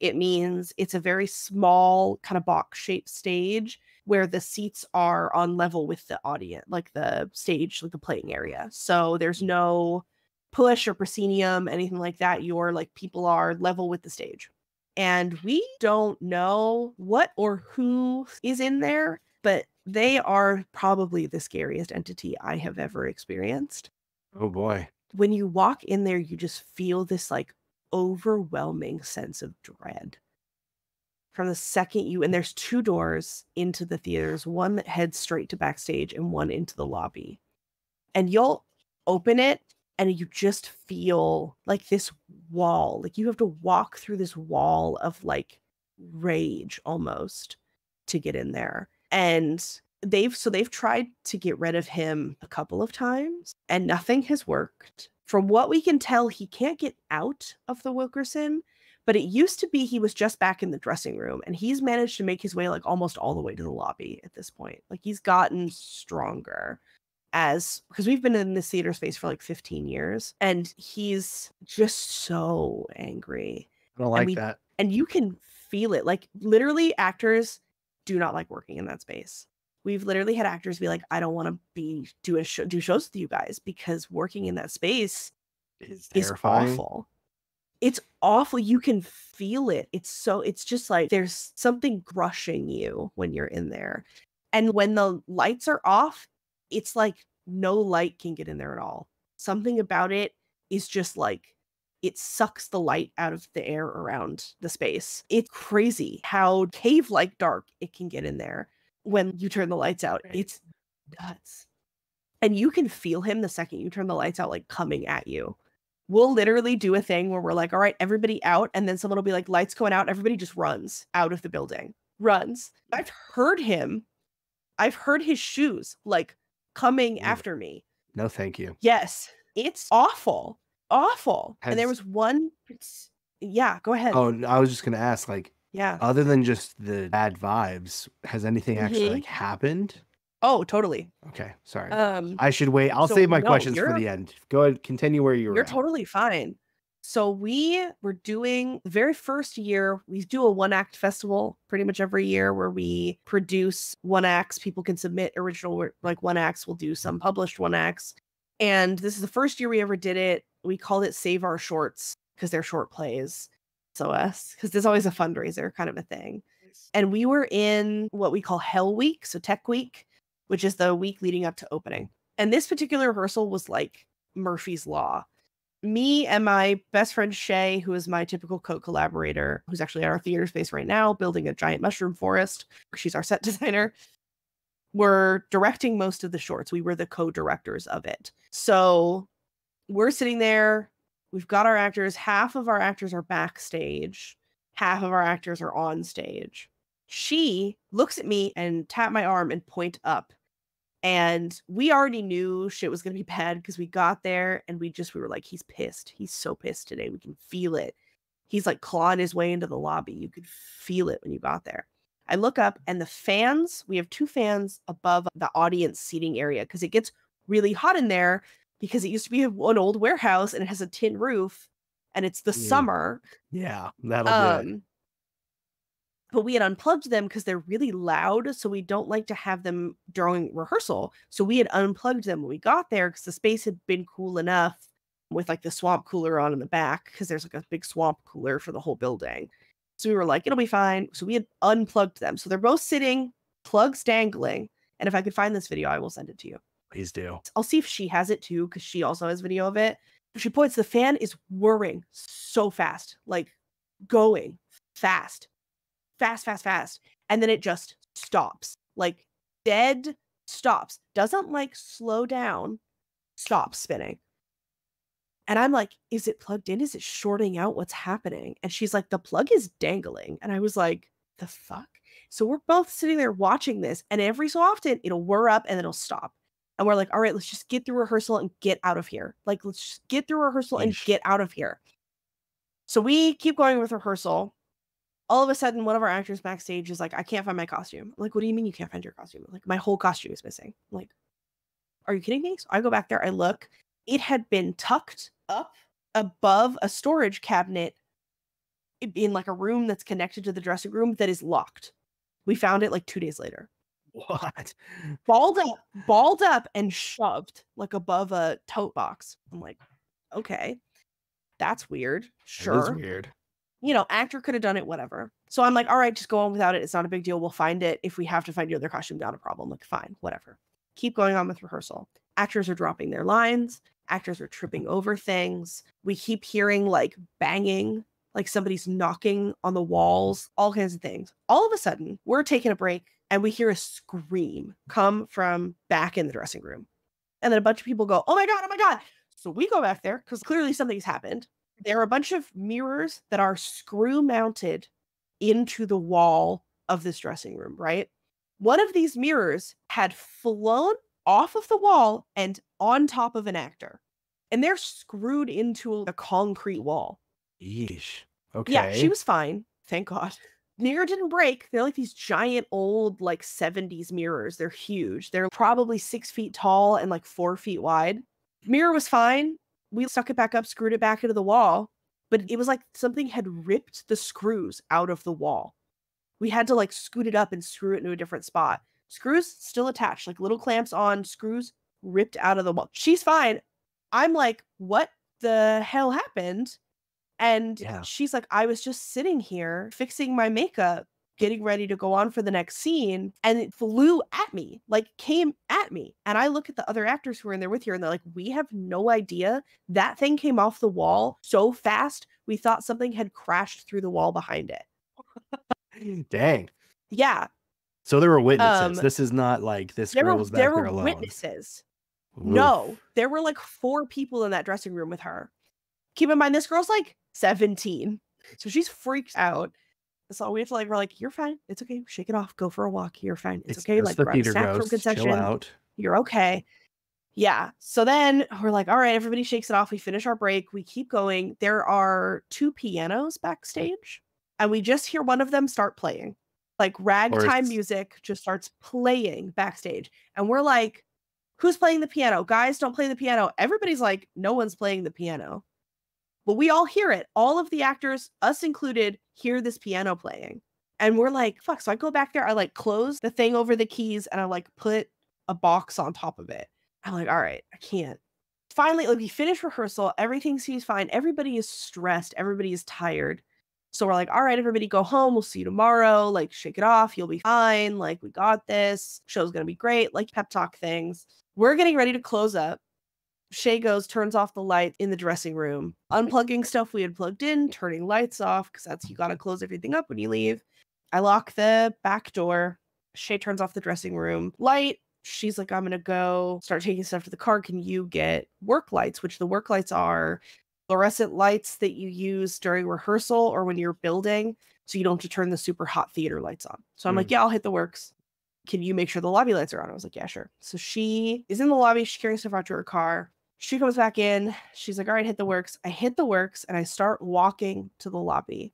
Speaker 2: it means it's a very small, kind of box shaped stage where the seats are on level with the audience, like the stage, like the playing area. So there's mm. no push or proscenium, anything like that. You're like people are level with the stage and we don't know what or who is in there, but they are probably the scariest entity I have ever experienced.
Speaker 1: Oh boy.
Speaker 2: When you walk in there, you just feel this like overwhelming sense of dread. From the second you, and there's two doors into the theaters, one that heads straight to backstage and one into the lobby. And you'll open it and you just feel like this wall like you have to walk through this wall of like rage almost to get in there and they've so they've tried to get rid of him a couple of times and nothing has worked. From what we can tell he can't get out of the wilkerson but it used to be he was just back in the dressing room and he's managed to make his way like almost all the way to the lobby at this point. Like he's gotten stronger as because we've been in this theater space for like 15 years and he's just so angry
Speaker 1: I don't like
Speaker 2: we-
Speaker 1: that.
Speaker 2: and you can feel it like literally actors do not like working in that space we've literally had actors be like i don't want to be do a show do shows with you guys because working in that space
Speaker 1: It's
Speaker 2: is
Speaker 1: terrifying.
Speaker 2: awful it's awful you can feel it it's so it's just like there's something crushing you when you're in there and when the lights are off it's like no light can get in there at all something about it is just like it sucks the light out of the air around the space it's crazy how cave like dark it can get in there when you turn the lights out
Speaker 1: Right.
Speaker 2: it's nuts and you can feel him the second you turn the lights out like coming at you we'll literally do a thing where we're like, all right, everybody out. And then someone will be like, lights going out. Everybody just runs out of the building, runs. I've heard him. I've heard his shoes like coming after me.
Speaker 1: No, thank you.
Speaker 2: Yes, it's awful, awful. and there was one. Yeah, go ahead.
Speaker 1: Oh, I was just gonna ask, like,
Speaker 2: yeah.
Speaker 1: other than just the bad vibes, has anything actually
Speaker 2: Mhm.
Speaker 1: like happened?
Speaker 2: Oh, totally.
Speaker 1: Okay, sorry.
Speaker 2: Um,
Speaker 1: I should wait. I'll
Speaker 2: so
Speaker 1: save my
Speaker 2: no,
Speaker 1: questions for the end. Go ahead, continue where you were.
Speaker 2: You're
Speaker 1: at.
Speaker 2: totally fine. So we were doing the very first year, we do a one act festival pretty much every year where we produce one acts. People can submit original like one acts. We'll do some published one acts. And this is the first year we ever did it. We called it Save Our Shorts because they're short plays. So us, because there's always a fundraiser kind of a thing. And we were in what we call Hell Week, so Tech Week, which is the week leading up to opening. And this particular rehearsal was like Murphy's Law. Me and my best friend Shay, who is my typical co collaborator, who's actually at our theater space right now, building a giant mushroom forest. She's our set [laughs] designer. We're directing most of the shorts. We were the co directors of it. So we're sitting there. We've got our actors. Half of our actors are backstage, half of our actors are on stage. She looks at me and tap my arm and point up and we already knew shit was going to be bad because we got there and we just we were like he's pissed he's so pissed today we can feel it He's like clawing his way into the lobby. You could feel it when you got there. I look up and the fans, we have two fans above the audience seating area because it gets really hot in there because it used to be an old warehouse and it has a tin roof and it's the
Speaker 1: Mm.
Speaker 2: summer.
Speaker 1: Yeah, that'll.
Speaker 2: Um, but we had unplugged them because they're really loud. So we don't like to have them during rehearsal. So we had unplugged them when we got there because the space had been cool enough with like the swamp cooler on in the back because there's like a big swamp cooler for the whole building. So we were like, it'll be fine. So we had unplugged them. So they're both sitting, plugs dangling. And if I could find this video, I will send it to you.
Speaker 1: Please do.
Speaker 2: I'll see if she has it too, because she also has video of it. She points, the fan is whirring so fast, like going fast, fast, fast, fast. And then it just stops, like dead stops. Doesn't like slow down, stops spinning. And I'm like, is it plugged in? Is it shorting out? What's happening? And she's like, the plug is dangling. And I was like, the fuck? So we're both sitting there watching this, and every so often it'll whir up and then it'll stop. And we're like, all right, let's just get through rehearsal and get out of here. Like, let's just get through rehearsal and get out of here. So we keep going with rehearsal. All of a sudden, one of our actors backstage is like, I can't find my costume. I'm like, what do you mean you can't find your costume? Like, my whole costume is missing. I'm like, are you kidding me? So I go back there, I look. It had been tucked up above a storage cabinet in like a room that's connected to the dressing room that is locked. We found it like two days later.
Speaker 1: What?
Speaker 2: Balled up, balled up, and shoved like above a tote box. I'm like, okay, that's weird.
Speaker 1: That
Speaker 2: Sure.
Speaker 1: weird.
Speaker 2: You know, actor could have done it, whatever. So I'm like, all right, just go on without it. It's not a big deal. We'll find it. If we have to find your other costume, not a problem. Like, fine, whatever. Keep going on with rehearsal. Actors are dropping their lines. Actors are tripping over things. We keep hearing like banging, like somebody's knocking on the walls, all kinds of things. All of a sudden, we're taking a break and we hear a scream come from back in the dressing room. And then a bunch of people go, oh my God, oh my God. So we go back there because clearly something's happened. There are a bunch of mirrors that are screw mounted into the wall of this dressing room, right? One of these mirrors had flown off of the wall and on top of an actor. And they're screwed into the concrete wall.
Speaker 1: Yeesh. Okay.
Speaker 2: Yeah, she was fine. Thank God. Mirror didn't break. They're like these giant old, like 70s mirrors. They're huge. They're probably six feet tall and like four feet wide. Mirror was fine. We stuck it back up, screwed it back into the wall, but it was like something had ripped the screws out of the wall. We had to like scoot it up and screw it into a different spot. Screws still attached, like little clamps on, screws ripped out of the wall. She's fine. I'm like, what the hell happened? And
Speaker 1: Yeah.
Speaker 2: she's like, I was just sitting here fixing my makeup, getting ready to go on for the next scene. And it flew at me, like came at me. And I look at the other actors who are in there with her and they're like, we have no idea. That thing came off the wall so fast, we thought something had crashed through the wall behind it. [laughs]
Speaker 1: Dang.
Speaker 2: Yeah.
Speaker 1: So there were witnesses.
Speaker 2: Um,
Speaker 1: this is not like this
Speaker 2: There
Speaker 1: girl
Speaker 2: were,
Speaker 1: was back
Speaker 2: there
Speaker 1: there
Speaker 2: were
Speaker 1: alone.
Speaker 2: witnesses.
Speaker 1: Oof.
Speaker 2: No, there were like four people in that dressing room with her. Keep in mind, this girl's like 17. So she's freaked out. So we have to like, we're like, you're fine. It's okay. Shake it off. Go for a walk. You're fine. It's, okay. Like
Speaker 1: the
Speaker 2: grab a
Speaker 1: theater
Speaker 2: snack from concession.
Speaker 1: Chill out.
Speaker 2: You're okay. Yeah. So then we're like, all right, everybody shakes it off. We finish our break. We keep going. There are two pianos backstage, and we just hear one of them start playing. Like ragtime music just starts playing backstage. And we're like, who's playing the piano? Guys, don't play the piano. Everybody's like, no one's playing the piano. But we all hear it. All of the actors, us included, hear this piano playing. And we're like, fuck. So I go back there, I like close the thing over the keys and I like put a box on top of it. I'm like, all right, I can't. Finally, like we finish rehearsal, everything seems fine. Everybody is stressed, everybody is tired. So we're like, all right, everybody go home. We'll see you tomorrow. Like, shake it off. You'll be fine. Like, we got this. Show's gonna be great. Like pep talk things. We're getting ready to close up. Shay goes, turns off the light in the dressing room, unplugging stuff we had plugged in, turning lights off, because that's you gotta close everything up when you leave. I lock the back door. Shay turns off the dressing room light. She's like, I'm gonna go start taking stuff to the car. Can you get work lights? Which the work lights are fluorescent lights that you use during rehearsal or when you're building, so you don't have to turn the super hot theater lights on. So I'm like,
Speaker 1: Mm.
Speaker 2: yeah, I'll hit the works. Can you make sure the lobby lights are on? I was like, yeah, sure. So she is in the lobby. She's carrying stuff out to her car. She comes back in. She's like, all right, hit the works. I hit the works and I start walking to the lobby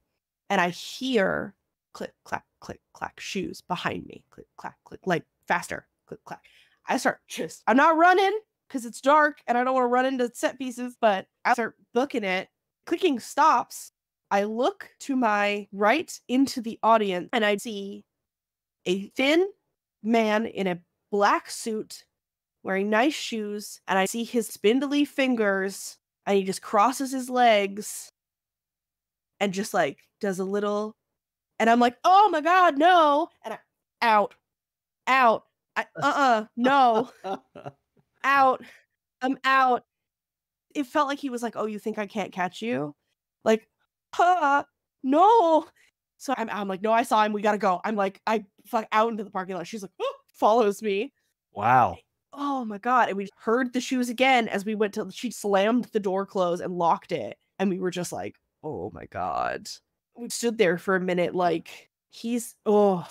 Speaker 2: and I hear click, clack, click, clack, shoes behind me. Click, clack, click, like faster, click, clack. I start just, I'm not running because it's dark and I don't want to run into set pieces, but I start booking it. Clicking stops. I look to my right into the audience and I see a thin man in a black suit wearing nice shoes and I see his spindly fingers and he just crosses his legs and just like does a little and I'm like, "Oh my god, no." And I out. Out. I, uh-uh, no. out. I'm out. It felt like he was like, "Oh, you think I can't catch you?" Like, "Huh, no." So I'm, I'm like, "No, I saw him. We gotta go." I'm like, I fuck out into the parking lot. She's like, oh, follows me.
Speaker 1: Wow.
Speaker 2: Oh my god! And we heard the shoes again as we went to. She slammed the door closed and locked it, and we were just like, "Oh my god!" We stood there for a minute, like he's oh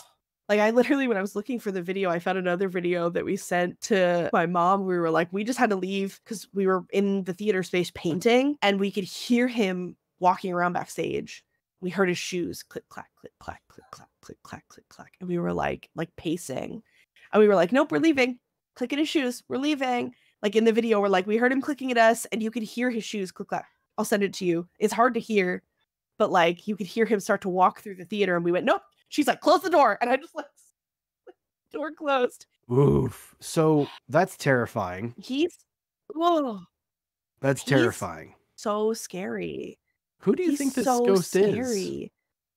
Speaker 2: like I literally when I was looking for the video, I found another video that we sent to my mom. We were like, we just had to leave because we were in the theater space painting and we could hear him walking around backstage. We heard his shoes click clack, click clack, click clack, click clack, click clack. And we were like, like pacing. And we were like, nope, we're leaving. Clicking his shoes, we're leaving. Like in the video, we're like, we heard him clicking at us, and you could hear his shoes click clack. I'll send it to you. It's hard to hear, but like you could hear him start to walk through the theater, and we went, nope, She's like, close the door. And I just like, [laughs] door closed.
Speaker 1: Oof. So that's terrifying.
Speaker 2: He's, whoa.
Speaker 1: That's
Speaker 2: He's
Speaker 1: terrifying.
Speaker 2: So scary.
Speaker 1: Who do you
Speaker 2: He's
Speaker 1: think this
Speaker 2: so
Speaker 1: ghost is?
Speaker 2: scary.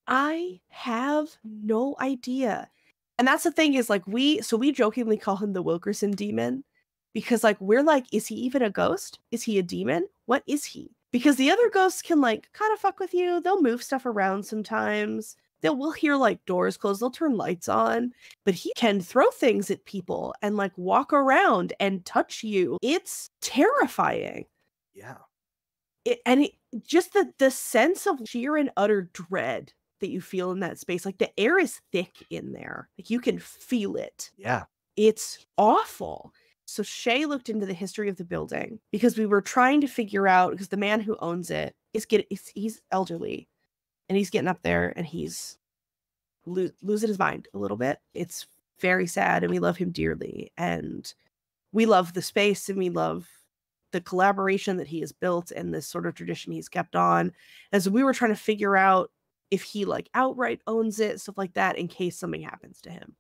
Speaker 2: I have no idea. And that's the thing is like we so we jokingly call him the Wilkerson demon because like we're like is he even a ghost? Is he a demon? What is he? Because the other ghosts can like kind of fuck with you. They'll move stuff around sometimes they'll we'll hear like doors close, they'll turn lights on, but he can throw things at people and like walk around and touch you. It's terrifying.
Speaker 1: Yeah.
Speaker 2: It, and it, just the the sense of sheer and utter dread that you feel in that space. Like the air is thick in there. Like you can feel it.
Speaker 1: Yeah.
Speaker 2: It's awful. So Shay looked into the history of the building because we were trying to figure out because the man who owns it is get he's elderly and he's getting up there and he's lo- losing his mind a little bit. It's very sad, and we love him dearly, and we love the space, and we love the collaboration that he has built and this sort of tradition he's kept on. And so we were trying to figure out if he like outright owns it, stuff like that, in case something happens to him.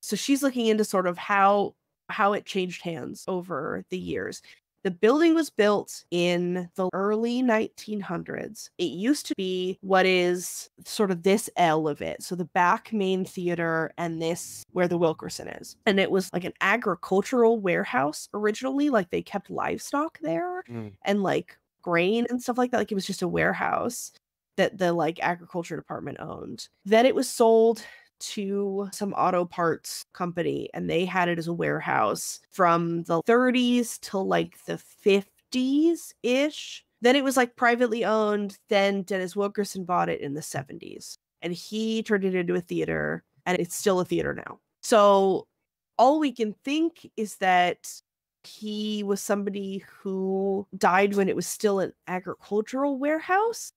Speaker 2: So she's looking into sort of how how it changed hands over the years. The building was built in the early 1900s. It used to be what is sort of this L of it. So the back main theater and this where the Wilkerson is. And it was like an agricultural warehouse originally, like they kept livestock there
Speaker 1: Mm.
Speaker 2: and like grain and stuff like that. Like it was just a warehouse that the like agriculture department owned. Then it was sold to some auto parts company and they had it as a warehouse from the 30s till like the 50s ish. Then it was like privately owned. Then Dennis Wilkerson bought it in the 70s and he turned it into a theater and it's still a theater now. So all we can think is that he was somebody who died when it was still an agricultural warehouse,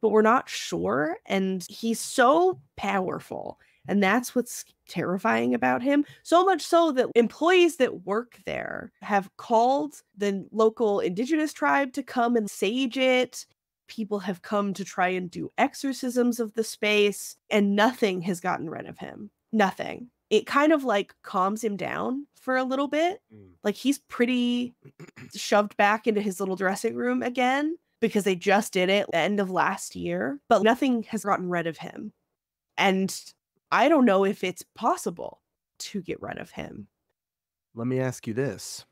Speaker 2: but we're not sure. And he's so powerful. And that's what's terrifying about him. So much so that employees that work there have called the local indigenous tribe to come and sage it. People have come to try and do exorcisms of the space, and nothing has gotten rid of him. Nothing. It kind of like calms him down for a little bit.
Speaker 1: Mm.
Speaker 2: Like he's pretty [clears throat] shoved back into his little dressing room again because they just did it end of last year, but nothing has gotten rid of him. And I don't know if it's possible to get rid of him.
Speaker 1: Let me ask you this.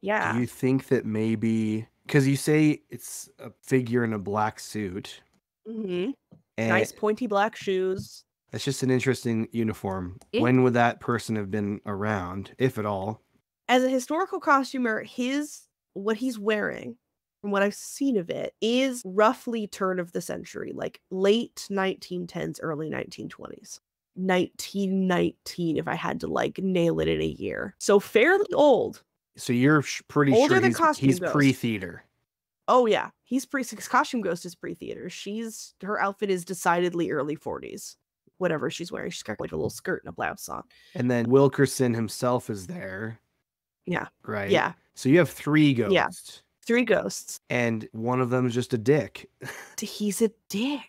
Speaker 2: Yeah.
Speaker 1: Do you think that maybe because you say it's a figure in a black suit
Speaker 2: hmm Nice pointy black shoes.
Speaker 1: that's just an interesting uniform.
Speaker 2: It-
Speaker 1: when would that person have been around, if at all?
Speaker 2: As a historical costumer, his what he's wearing, from what I've seen of it, is roughly turn of the century, like late 1910s, early 1920s. 1919, if I had to like nail it in a year. So fairly old.
Speaker 1: So you're sh- pretty
Speaker 2: Older
Speaker 1: sure
Speaker 2: than
Speaker 1: he's,
Speaker 2: Costume
Speaker 1: he's pre-theater.
Speaker 2: Oh yeah, he's pre costume ghost is pre theater. She's her outfit is decidedly early forties. Whatever she's wearing, she's got like a little skirt and a blouse on.
Speaker 1: And then Wilkerson himself is there.
Speaker 2: Yeah.
Speaker 1: Right.
Speaker 2: Yeah,
Speaker 1: So you have three ghosts.
Speaker 2: Three ghosts.
Speaker 1: And one of them is just a dick. [laughs]
Speaker 2: He's a dick.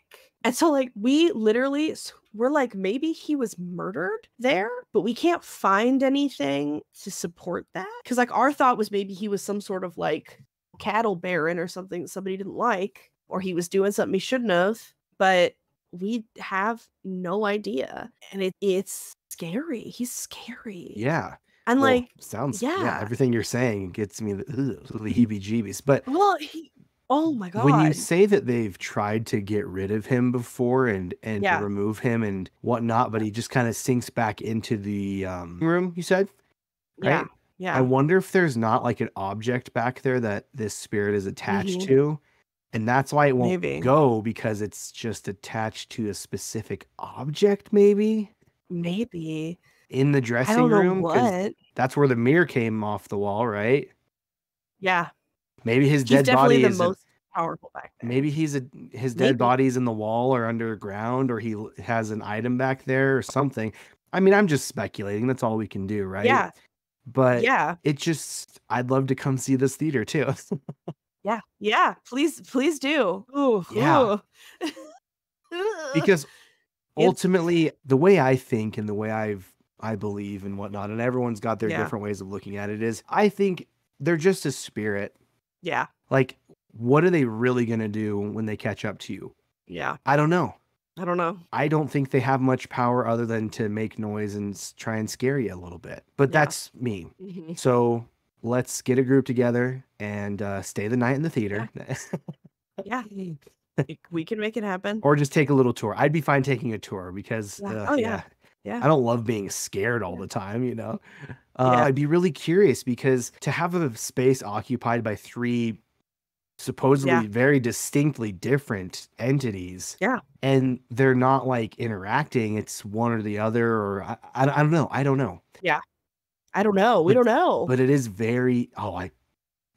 Speaker 2: And so like we literally we're like maybe he was murdered there, but we can't find anything to support that. Cuz like our thought was maybe he was some sort of like cattle baron or something that somebody didn't like or he was doing something he shouldn't have, but we have no idea. And it it's scary. He's scary.
Speaker 1: Yeah.
Speaker 2: And
Speaker 1: Well,
Speaker 2: like
Speaker 1: sounds yeah.
Speaker 2: yeah.
Speaker 1: Everything you're saying gets me the, ugh, the heebie-jeebies. But
Speaker 2: well he Oh my god.
Speaker 1: when you say that they've tried to get rid of him before and and
Speaker 2: Yeah.
Speaker 1: remove him and whatnot, but he just kind of sinks back into the um, room. You said,
Speaker 2: yeah.
Speaker 1: right?
Speaker 2: Yeah.
Speaker 1: I wonder if there's not like an object back there that this spirit is attached
Speaker 2: Mhm.
Speaker 1: to, and that's why it won't
Speaker 2: Maybe.
Speaker 1: go because it's just attached to a specific object, maybe
Speaker 2: Maybe.
Speaker 1: In the dressing room.
Speaker 2: what.
Speaker 1: That's where the mirror came off the wall, right?
Speaker 2: Yeah.
Speaker 1: Maybe his
Speaker 2: He's
Speaker 1: dead body
Speaker 2: the
Speaker 1: is. a-
Speaker 2: most powerful back there.
Speaker 1: Maybe he's a his dead
Speaker 2: Maybe.
Speaker 1: body's in the wall or underground, or he has an item back there or something. I mean, I'm just speculating. That's all we can do, right?
Speaker 2: Yeah.
Speaker 1: But
Speaker 2: Yeah.
Speaker 1: it just, I'd love to come see this theater too. [laughs]
Speaker 2: Yeah. Yeah. Please, please do. Ooh.
Speaker 1: Yeah.
Speaker 2: ooh. [laughs]
Speaker 1: because ultimately, the way I think and the way I've I believe and whatnot, and everyone's got their
Speaker 2: Yeah.
Speaker 1: different ways of looking at it, is I think they're just a spirit.
Speaker 2: yeah.
Speaker 1: Like, what are they really gonna do when they catch up to you?
Speaker 2: Yeah.
Speaker 1: I don't know.
Speaker 2: I don't know.
Speaker 1: I don't think they have much power other than to make noise and try and scare you a little bit. But
Speaker 2: Yeah.
Speaker 1: that's me.
Speaker 2: Mhm.
Speaker 1: So let's get a group together and uh, stay the night in the theater,
Speaker 2: Yeah. [laughs] We- We can make it happen.
Speaker 1: or just take a little tour. I'd be fine taking a tour because,
Speaker 2: Yeah.
Speaker 1: uh,
Speaker 2: Oh,
Speaker 1: yeah.
Speaker 2: Yeah. Yeah.
Speaker 1: I don't love being scared all the time, you know. [laughs] Uh,
Speaker 2: Yeah.
Speaker 1: I'd be really curious because to have a space occupied by three supposedly very distinctly different entities,
Speaker 2: Yeah.
Speaker 1: and they're not like interacting, it's one or the other, or I, I, I don't know, I don't know, Yeah.
Speaker 2: I don't know. We
Speaker 1: But-
Speaker 2: don't know.
Speaker 1: but it is very oh I.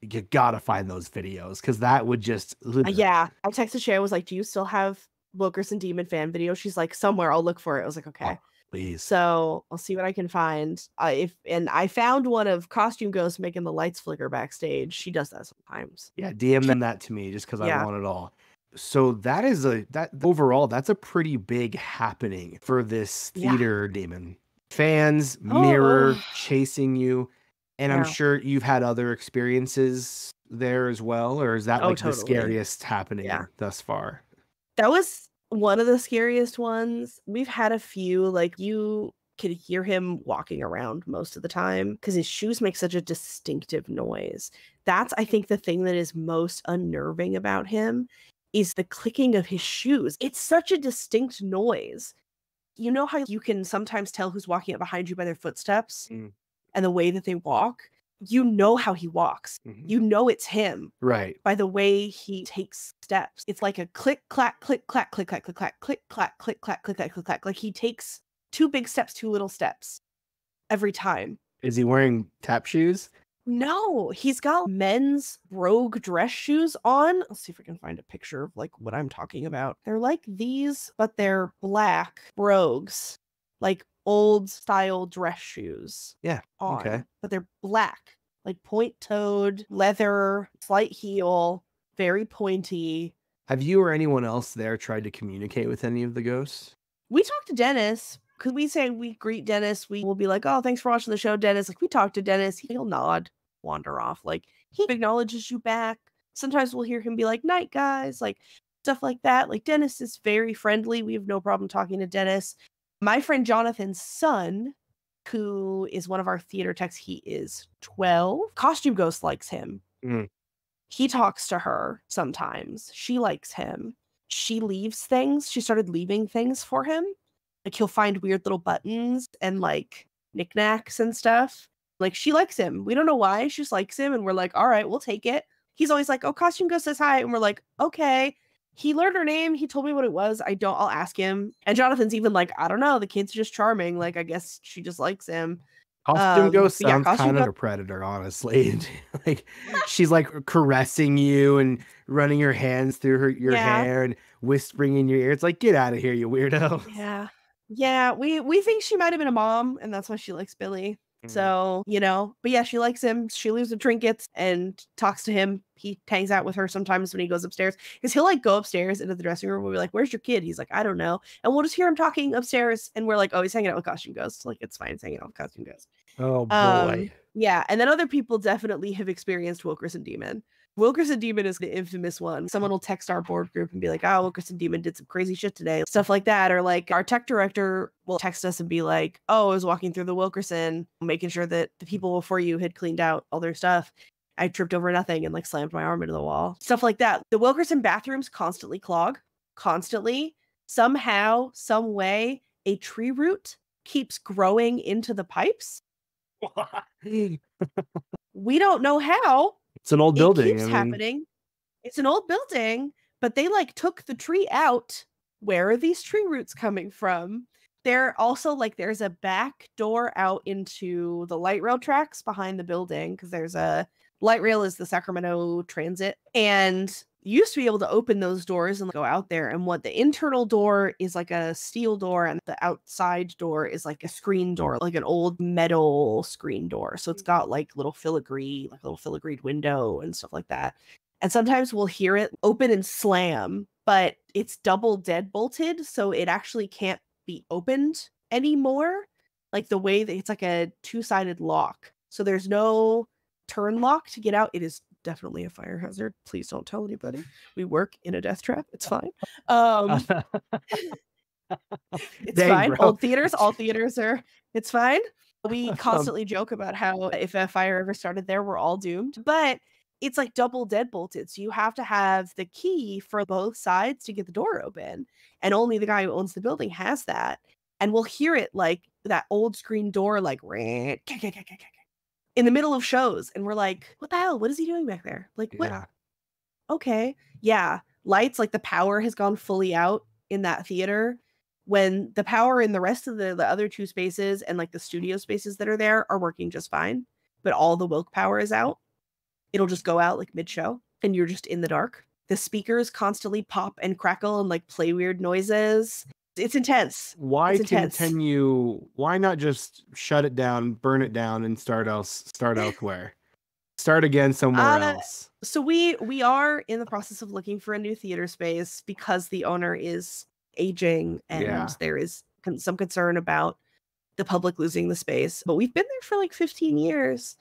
Speaker 1: You gotta find those videos because that would just
Speaker 2: Uh, yeah. I texted Shay. I was like, "Do you still have Wilkerson Demon fan video?" She's like, "Somewhere. I'll look for it." I was like, "Okay."
Speaker 1: Please
Speaker 2: So I'll see what I can find. Uh, if and I found one of Costume Ghost making the lights flicker backstage. She does that sometimes.
Speaker 1: Yeah, DM them that to me just because I want it all. So that is a that overall that's a pretty big happening for this
Speaker 2: Yeah.
Speaker 1: theater demon. Fans, mirror
Speaker 2: Oh.
Speaker 1: chasing you, and I'm sure you've had other experiences there as well, or is that
Speaker 2: Oh,
Speaker 1: like the scariest happening
Speaker 2: Yeah.
Speaker 1: thus far?
Speaker 2: That was one of the scariest ones. We've had a few. Like you could hear him walking around most of the time because his shoes make such a distinctive noise. That's I think the thing that is most unnerving about him is the clicking of his shoes. It's such a distinct noise. You know how you can sometimes tell who's walking up behind you by their footsteps
Speaker 1: Mm.
Speaker 2: and the way that they walk? You know how he walks.
Speaker 1: Mhm.
Speaker 2: You know it's him
Speaker 1: Right.
Speaker 2: by the way he takes steps. It's like a click, clack, click, clack, click, clack, click, clack, click, clack, click, clack, click, clack, click, clack. Like he takes two big steps, two little steps every time.
Speaker 1: Is he wearing tap shoes?
Speaker 2: No, he's got men's brogue dress shoes on. Let's see if I can find a picture of like what I'm talking about. They're like these, but they're black brogues, like old style dress shoes.
Speaker 1: Yeah,
Speaker 2: On,
Speaker 1: okay.
Speaker 2: But they're black, like point toed, leather, slight heel, very pointy.
Speaker 1: Have you or anyone else there tried to communicate with any of the ghosts?
Speaker 2: We talked to Dennis because we say we greet Dennis. We will be like, "Oh, thanks for watching the show, Dennis." Like we talk to Dennis, he'll nod, wander off. Like he acknowledges you back. Sometimes we'll hear him be like, "Night, guys," like stuff like that. Like Dennis is very friendly. We have no problem talking to Dennis. My friend Jonathan's son, who is one of our theater techs, he is twelve. Costume Ghost likes him.
Speaker 1: Mm.
Speaker 2: He talks to her sometimes. She likes him. She leaves things. She started leaving things for him. Like he'll find weird little buttons and like knickknacks and stuff. Like she likes him. We don't know why. She just likes him. And we're like, all right, we'll take it. He's always like, oh, Costume Ghost says hi. And we're like, okay. He learned her name. He told me what it was. I don't, I'll ask him. And Jonathan's even like, I don't know. The kid's are just charming. Like, I guess she just likes him.
Speaker 1: Costume
Speaker 2: Um,
Speaker 1: Ghost
Speaker 2: but yeah,
Speaker 1: kind of a predator, honestly. [laughs] like she's like caressing you and running her hands through her your
Speaker 2: Yeah.
Speaker 1: hair and whispering in your ear. It's like, get out of here, you weirdo.
Speaker 2: Yeah. Yeah, we we think she might have been a mom and that's why she likes Billy.
Speaker 1: Mm.
Speaker 2: So, you know, but yeah, she likes him. She leaves the trinkets and talks to him. He hangs out with her sometimes when he goes upstairs because he'll like go upstairs into the dressing room. We'll be like, Where's your kid? He's like, I don't know. And we'll just hear him talking upstairs and we're like, Oh, he's hanging out with Costume Ghost. Like, it's fine. He's hanging out with Costume Ghost.
Speaker 1: Oh boy.
Speaker 2: Um, Yeah. And then other people definitely have experienced Wilkerson Demon. Wilkerson Demon is the infamous one. Someone will text our board group and be like, oh, Wilkerson Demon did some crazy shit today, stuff like that. Or like our tech director will text us and be like, oh, I was walking through the Wilkerson, making sure that the people before you had cleaned out all their stuff. I tripped over nothing and like slammed my arm into the wall. Stuff like that. The Wilkerson bathrooms constantly clog, constantly. Somehow, some way, a tree root keeps growing into the pipes. [laughs] We don't know how
Speaker 1: it's an old building.
Speaker 2: it keeps
Speaker 1: I mean,
Speaker 2: happening. It's an old building, but they like took the tree out. Where are these tree roots coming from? There also like there's a back door out into the light rail tracks behind the building because there's a light rail is the Sacramento Transit and used to be able to open those doors and go out there and what the internal door is like a steel door and the outside door is like a screen door like an old metal screen door. So it's got like little filigree like a little filigreed window and stuff like that. And sometimes we'll hear it open and slam but it's double dead bolted so it actually can't be opened anymore. Like the way that it's like a two-sided lock. So there's no turn lock to get out. It is definitely a fire hazard please don't tell anybody. We work in a death trap it's [laughs] fine. Um [laughs] it's
Speaker 1: Dang,
Speaker 2: fine
Speaker 1: bro.
Speaker 2: old theaters all theaters are it's fine. We [laughs]
Speaker 1: Um,
Speaker 2: constantly joke about how if a fire ever started there we're all doomed but it's like double dead bolted so you have to have the key for both sides to get the door open and only the guy who owns the building has that and we'll hear it like that old screen door like in the middle of shows and we're like what the hell? What is he doing back there? Like what
Speaker 1: yeah.
Speaker 2: okay yeah lights like the power has gone fully out in that theater when the power in the rest of the, the other two spaces and like the studio spaces that are there are working just fine but all the wilk power is out. It'll just go out like mid-show and you're just in the dark. The speakers constantly pop and crackle and like play weird noises it's intense
Speaker 1: Why
Speaker 2: It's intense.
Speaker 1: continue? Why not just shut it down, burn it down, and start else start elsewhere? Start again somewhere
Speaker 2: Uh,
Speaker 1: else.
Speaker 2: so we we are in the process of looking for a new theater space because the owner is aging and
Speaker 1: Yeah.
Speaker 2: there is con- some concern about the public losing the space but we've been there for like 15 years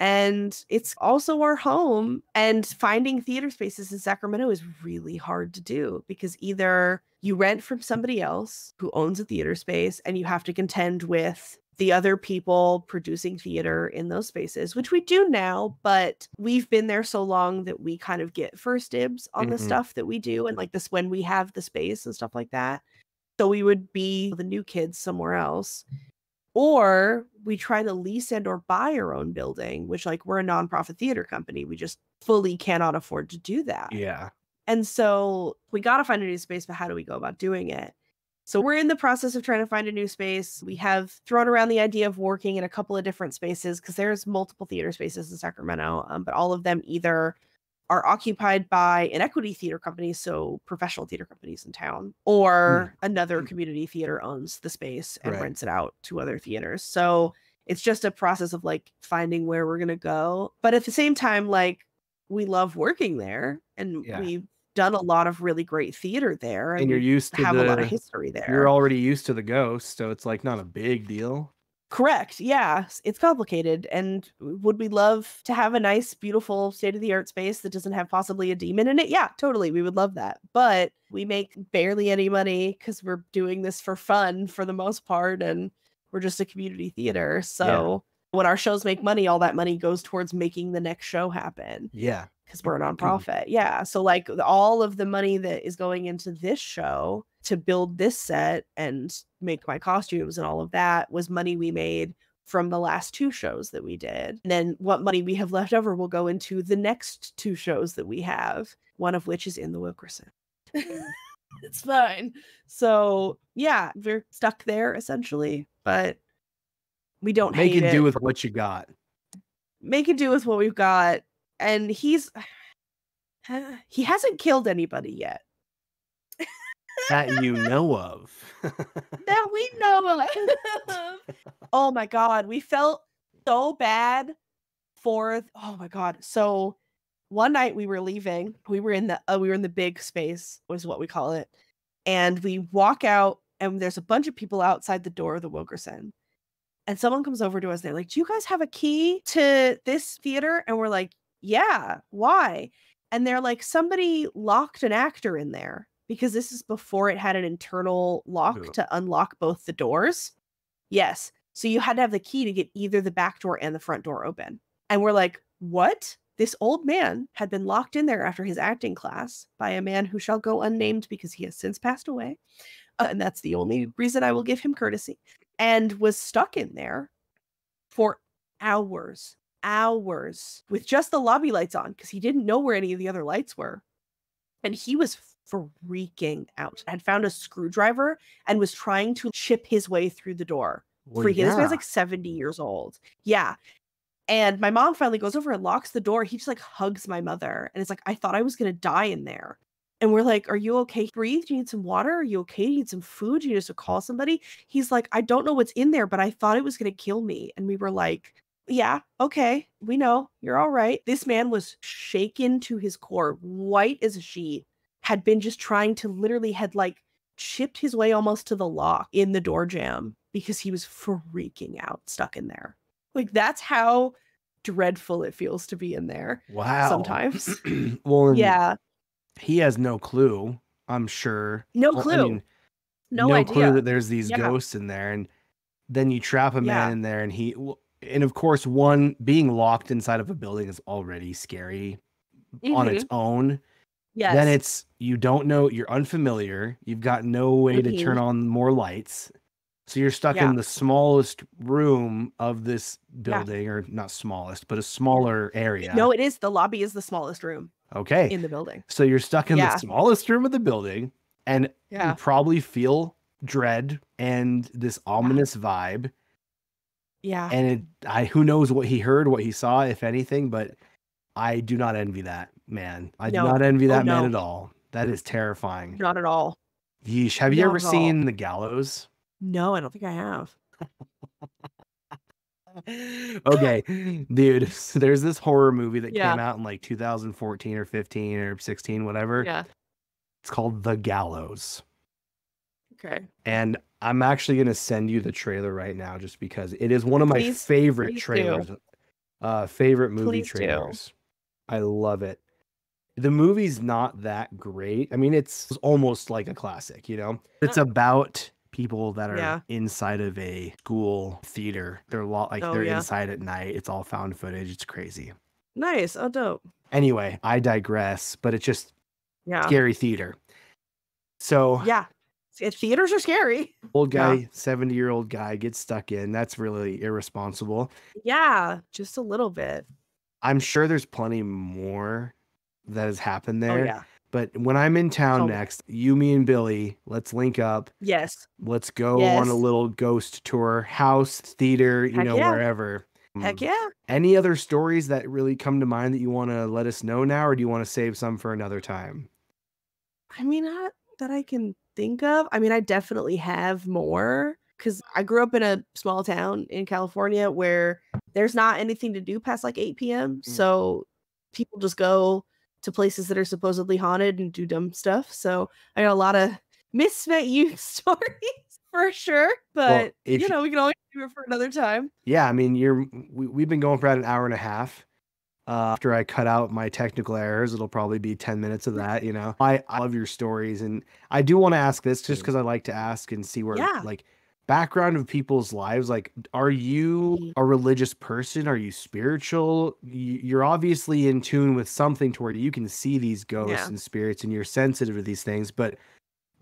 Speaker 2: and it's also our home and finding theater spaces in Sacramento is really hard to do because either you rent from somebody else who owns a theater space and you have to contend with the other people producing theater in those spaces, which we do now, but we've been there so long that we kind of get first dibs on the
Speaker 1: Mhm.
Speaker 2: stuff that we do and like this when we have the space and stuff like that. So we would be the new kids somewhere else. Or we try to lease and or buy our own building, which like we're a nonprofit theater company. We just fully cannot afford to do that.
Speaker 1: Yeah.
Speaker 2: And so we got to find a new space, but how do we go about doing it? So we're in the process of trying to find a new space. We have thrown around the idea of working in a couple of different spaces because there's multiple theater spaces in Sacramento, um, but all of them either are occupied by an equity theater company, so professional theater companies in town, mm. or another mm. community theater owns the space and
Speaker 1: Right.
Speaker 2: rents it out to other theaters. So it's just a process of like finding where we're gonna go. But at the same time, like we love working there and
Speaker 1: Yeah.
Speaker 2: we've done a lot of really great theater there
Speaker 1: And you're used to
Speaker 2: have a lot of history there.
Speaker 1: you're already used to the ghost, so it's like not a big deal.
Speaker 2: Correct. Yeah. It's complicated. And would we love to have a nice, beautiful, state of the art space that doesn't have possibly a demon in it? Yeah, totally. We would love that. But we make barely any money because we're doing this for fun for the most part. And we're just a community theater. So when our shows make money, all that money goes towards making the next show happen
Speaker 1: Yeah.
Speaker 2: because we're a mm-hmm. nonprofit. Yeah. So like all of the money that is going into this show to build this set and make my costumes and all of that was money we made from the last two shows that we did. And then what money we have left over will go into the next two shows that we have, one of which is in the Wilkerson. [laughs] [laughs] it's fine. So yeah, we're stuck there essentially, but We don't
Speaker 1: Make
Speaker 2: hate
Speaker 1: it do
Speaker 2: it.
Speaker 1: with what you got.
Speaker 2: Make it do with what we've got. And he's [sighs] he hasn't killed anybody yet.
Speaker 1: That you [laughs] know of.
Speaker 2: that we know of. [laughs] oh my god, we felt so bad for oh my god. So one night we were leaving. We were in the uh, we were in the big space was what we call it. And we walk out and there's a bunch of people outside the door of the Wilkerson. And someone comes over to us. They're like, "Do you guys have a key to this theater?" And we're like, "Yeah. Why?" And they're like, "Somebody locked an actor in there." because this is before it had an internal lock
Speaker 1: Ugh.
Speaker 2: to unlock both the doors. Yes. So you had to have the key to get either the back door and the front door open. And we're like, what? This old man had been locked in there after his acting class by a man who shall go unnamed because he has since passed away. Uh, and that's the only reason I will give him courtesy. And was stuck in there for hours, hours with just the lobby lights on because he didn't know where any of the other lights were. And he was freaking out. Had found a screwdriver and was trying to chip his way through the door.
Speaker 1: Well,
Speaker 2: freaking. This
Speaker 1: yeah.
Speaker 2: man's like 70 years old. Yeah. And my mom finally goes over and locks the door. He just like hugs my mother and it's like, I thought I was gonna die in there. And we're like, Are you okay? Breathe? Do you need some water? Are you okay? Do you need some food? Do you need to call somebody? He's like, I don't know what's in there, but I thought it was gonna kill me. And we were like, Yeah, okay, we know. You're all right. This man was shaken to his core, white as a sheet, had been just trying to literally had like chipped his way almost to the lock in the door jamb because he was freaking out, stuck in there. Like that's how dreadful it feels to be in there.
Speaker 1: wow.
Speaker 2: sometimes. [clears throat]
Speaker 1: well,
Speaker 2: Yeah,
Speaker 1: he has no clue. I'm sure.
Speaker 2: no
Speaker 1: Well, I
Speaker 2: clue.
Speaker 1: mean,
Speaker 2: no, idea.
Speaker 1: clue that there's these
Speaker 2: Yeah.
Speaker 1: ghosts in there, and then you trap a man
Speaker 2: Yeah.
Speaker 1: in there, and he. And of course, one being locked inside of a building is already scary on its own.
Speaker 2: Mm-hmm. yes.
Speaker 1: Then it's you don't know, you're unfamiliar, you've got no way to turn
Speaker 2: Mhm.
Speaker 1: on more lights. So you're stuck
Speaker 2: Yeah.
Speaker 1: in the smallest room of this
Speaker 2: Yeah.
Speaker 1: building, or not smallest, but a smaller area.
Speaker 2: no, it is. The lobby is the smallest room
Speaker 1: okay.
Speaker 2: in the building.
Speaker 1: so you're stuck in
Speaker 2: Yeah.
Speaker 1: the smallest room of the building, and you probably feel dread and this ominous vibe.
Speaker 2: Yeah.
Speaker 1: And it, I who knows what he heard, what he saw, if anything, but I do not envy that man. I
Speaker 2: No.
Speaker 1: do not envy
Speaker 2: Oh,
Speaker 1: that man at all. That is terrifying.
Speaker 2: Not at all.
Speaker 1: Yeesh. Have you ever seen The Gallows?
Speaker 2: No, I don't think I have. [laughs]
Speaker 1: okay, dude. [laughs] there's this horror movie that
Speaker 2: Yeah.
Speaker 1: came out in like 2014 or 15 or 16, whatever.
Speaker 2: Yeah.
Speaker 1: It's called The Gallows.
Speaker 2: Okay.
Speaker 1: And I'm actually going to send you the trailer right now just because it is one of my
Speaker 2: Please-
Speaker 1: favorite
Speaker 2: please do.
Speaker 1: trailers. Uh favorite movie
Speaker 2: Please do.
Speaker 1: trailers. I love it. The movie's not that great. I mean, it's almost like a classic, you know. It's about people that are
Speaker 2: Yeah.
Speaker 1: inside of a school theater. They're lo- like
Speaker 2: Oh,
Speaker 1: they're
Speaker 2: yeah.
Speaker 1: inside at night. It's all found footage. It's crazy.
Speaker 2: Nice. Oh, dope.
Speaker 1: Anyway, I digress, but it's just
Speaker 2: Yeah.
Speaker 1: scary theater. So
Speaker 2: Yeah. Theaters are scary.
Speaker 1: old
Speaker 2: Yeah.
Speaker 1: guy, 70 year old guy gets stuck in. That's really irresponsible.
Speaker 2: Yeah. Just a little bit.
Speaker 1: I'm sure there's plenty more that has happened oh, there.
Speaker 2: Oh, yeah.
Speaker 1: But when I'm in town
Speaker 2: Oh.
Speaker 1: next, you, me, and Billy, let's link up.
Speaker 2: Yes.
Speaker 1: Let's go on a little ghost tour, house, theater, you
Speaker 2: Heck
Speaker 1: know,
Speaker 2: yeah.
Speaker 1: wherever.
Speaker 2: Heck
Speaker 1: Mm.
Speaker 2: yeah.
Speaker 1: Any other stories that really come to mind that you want to let us know now, or do you want to save some for another time?
Speaker 2: I mean, not that I can think of. I mean, I definitely have more because I grew up in a small town in California where there's not anything to do past like 8 p.m.
Speaker 1: Mm.
Speaker 2: So people just go to places that are supposedly haunted and do dumb stuff. So I got a lot of misspent youth [laughs] stories [laughs] for sure. But
Speaker 1: if
Speaker 2: you know, we can always do it for another time.
Speaker 1: Yeah, I mean, you're we, we've been going for about an hour and a half. Uh, after I cut out my technical errors, it'll probably be 10 minutes of that, you know. I, I love your stories and I do want to ask this just because I like to ask and see where
Speaker 2: Yeah.
Speaker 1: like background of people's lives. Like, are you a religious person? Are you spiritual? You're obviously in tune with something to where you can see these ghosts
Speaker 2: Yeah.
Speaker 1: and spirits and you're sensitive to these things, but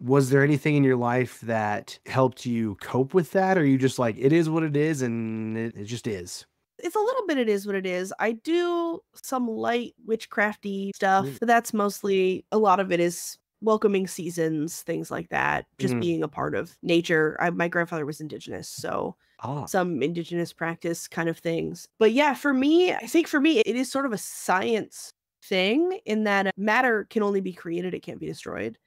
Speaker 1: was there anything in your life that helped you cope with that? Or are you just like, it is what it is and it, it just is?
Speaker 2: it's a little bit it is what it is. I do some light witchcrafty stuff,
Speaker 1: Mm.
Speaker 2: but that's mostly a lot of it is welcoming seasons, things like that, just
Speaker 1: Mhm.
Speaker 2: being a part of nature. I, my grandfather was indigenous, so
Speaker 1: Ah,
Speaker 2: some indigenous practice kind of things. But yeah, for me, I think for me, it is sort of a science thing in that matter can only be created, it can't be destroyed.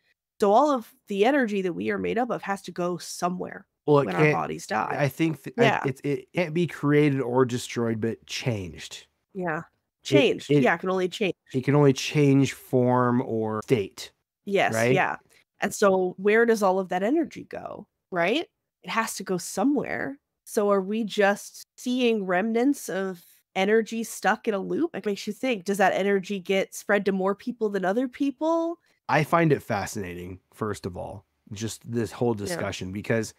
Speaker 2: So all of the energy that we are made up of has to go somewhere
Speaker 1: well, it
Speaker 2: when our bodies die.
Speaker 1: I think th- I-
Speaker 2: Yeah.
Speaker 1: it, it can't be created or destroyed, but changed.
Speaker 2: yeah. Changed.
Speaker 1: it-
Speaker 2: yeah, it can only change.
Speaker 1: It can only change form or state.
Speaker 2: Yes,
Speaker 1: right?
Speaker 2: yeah. And so where does all of that energy go? Right? It has to go somewhere. So are we just seeing remnants of energy stuck in a loop? It makes you think, does that energy get spread to more people than other people?
Speaker 1: I find it fascinating, first of all, just this whole discussion because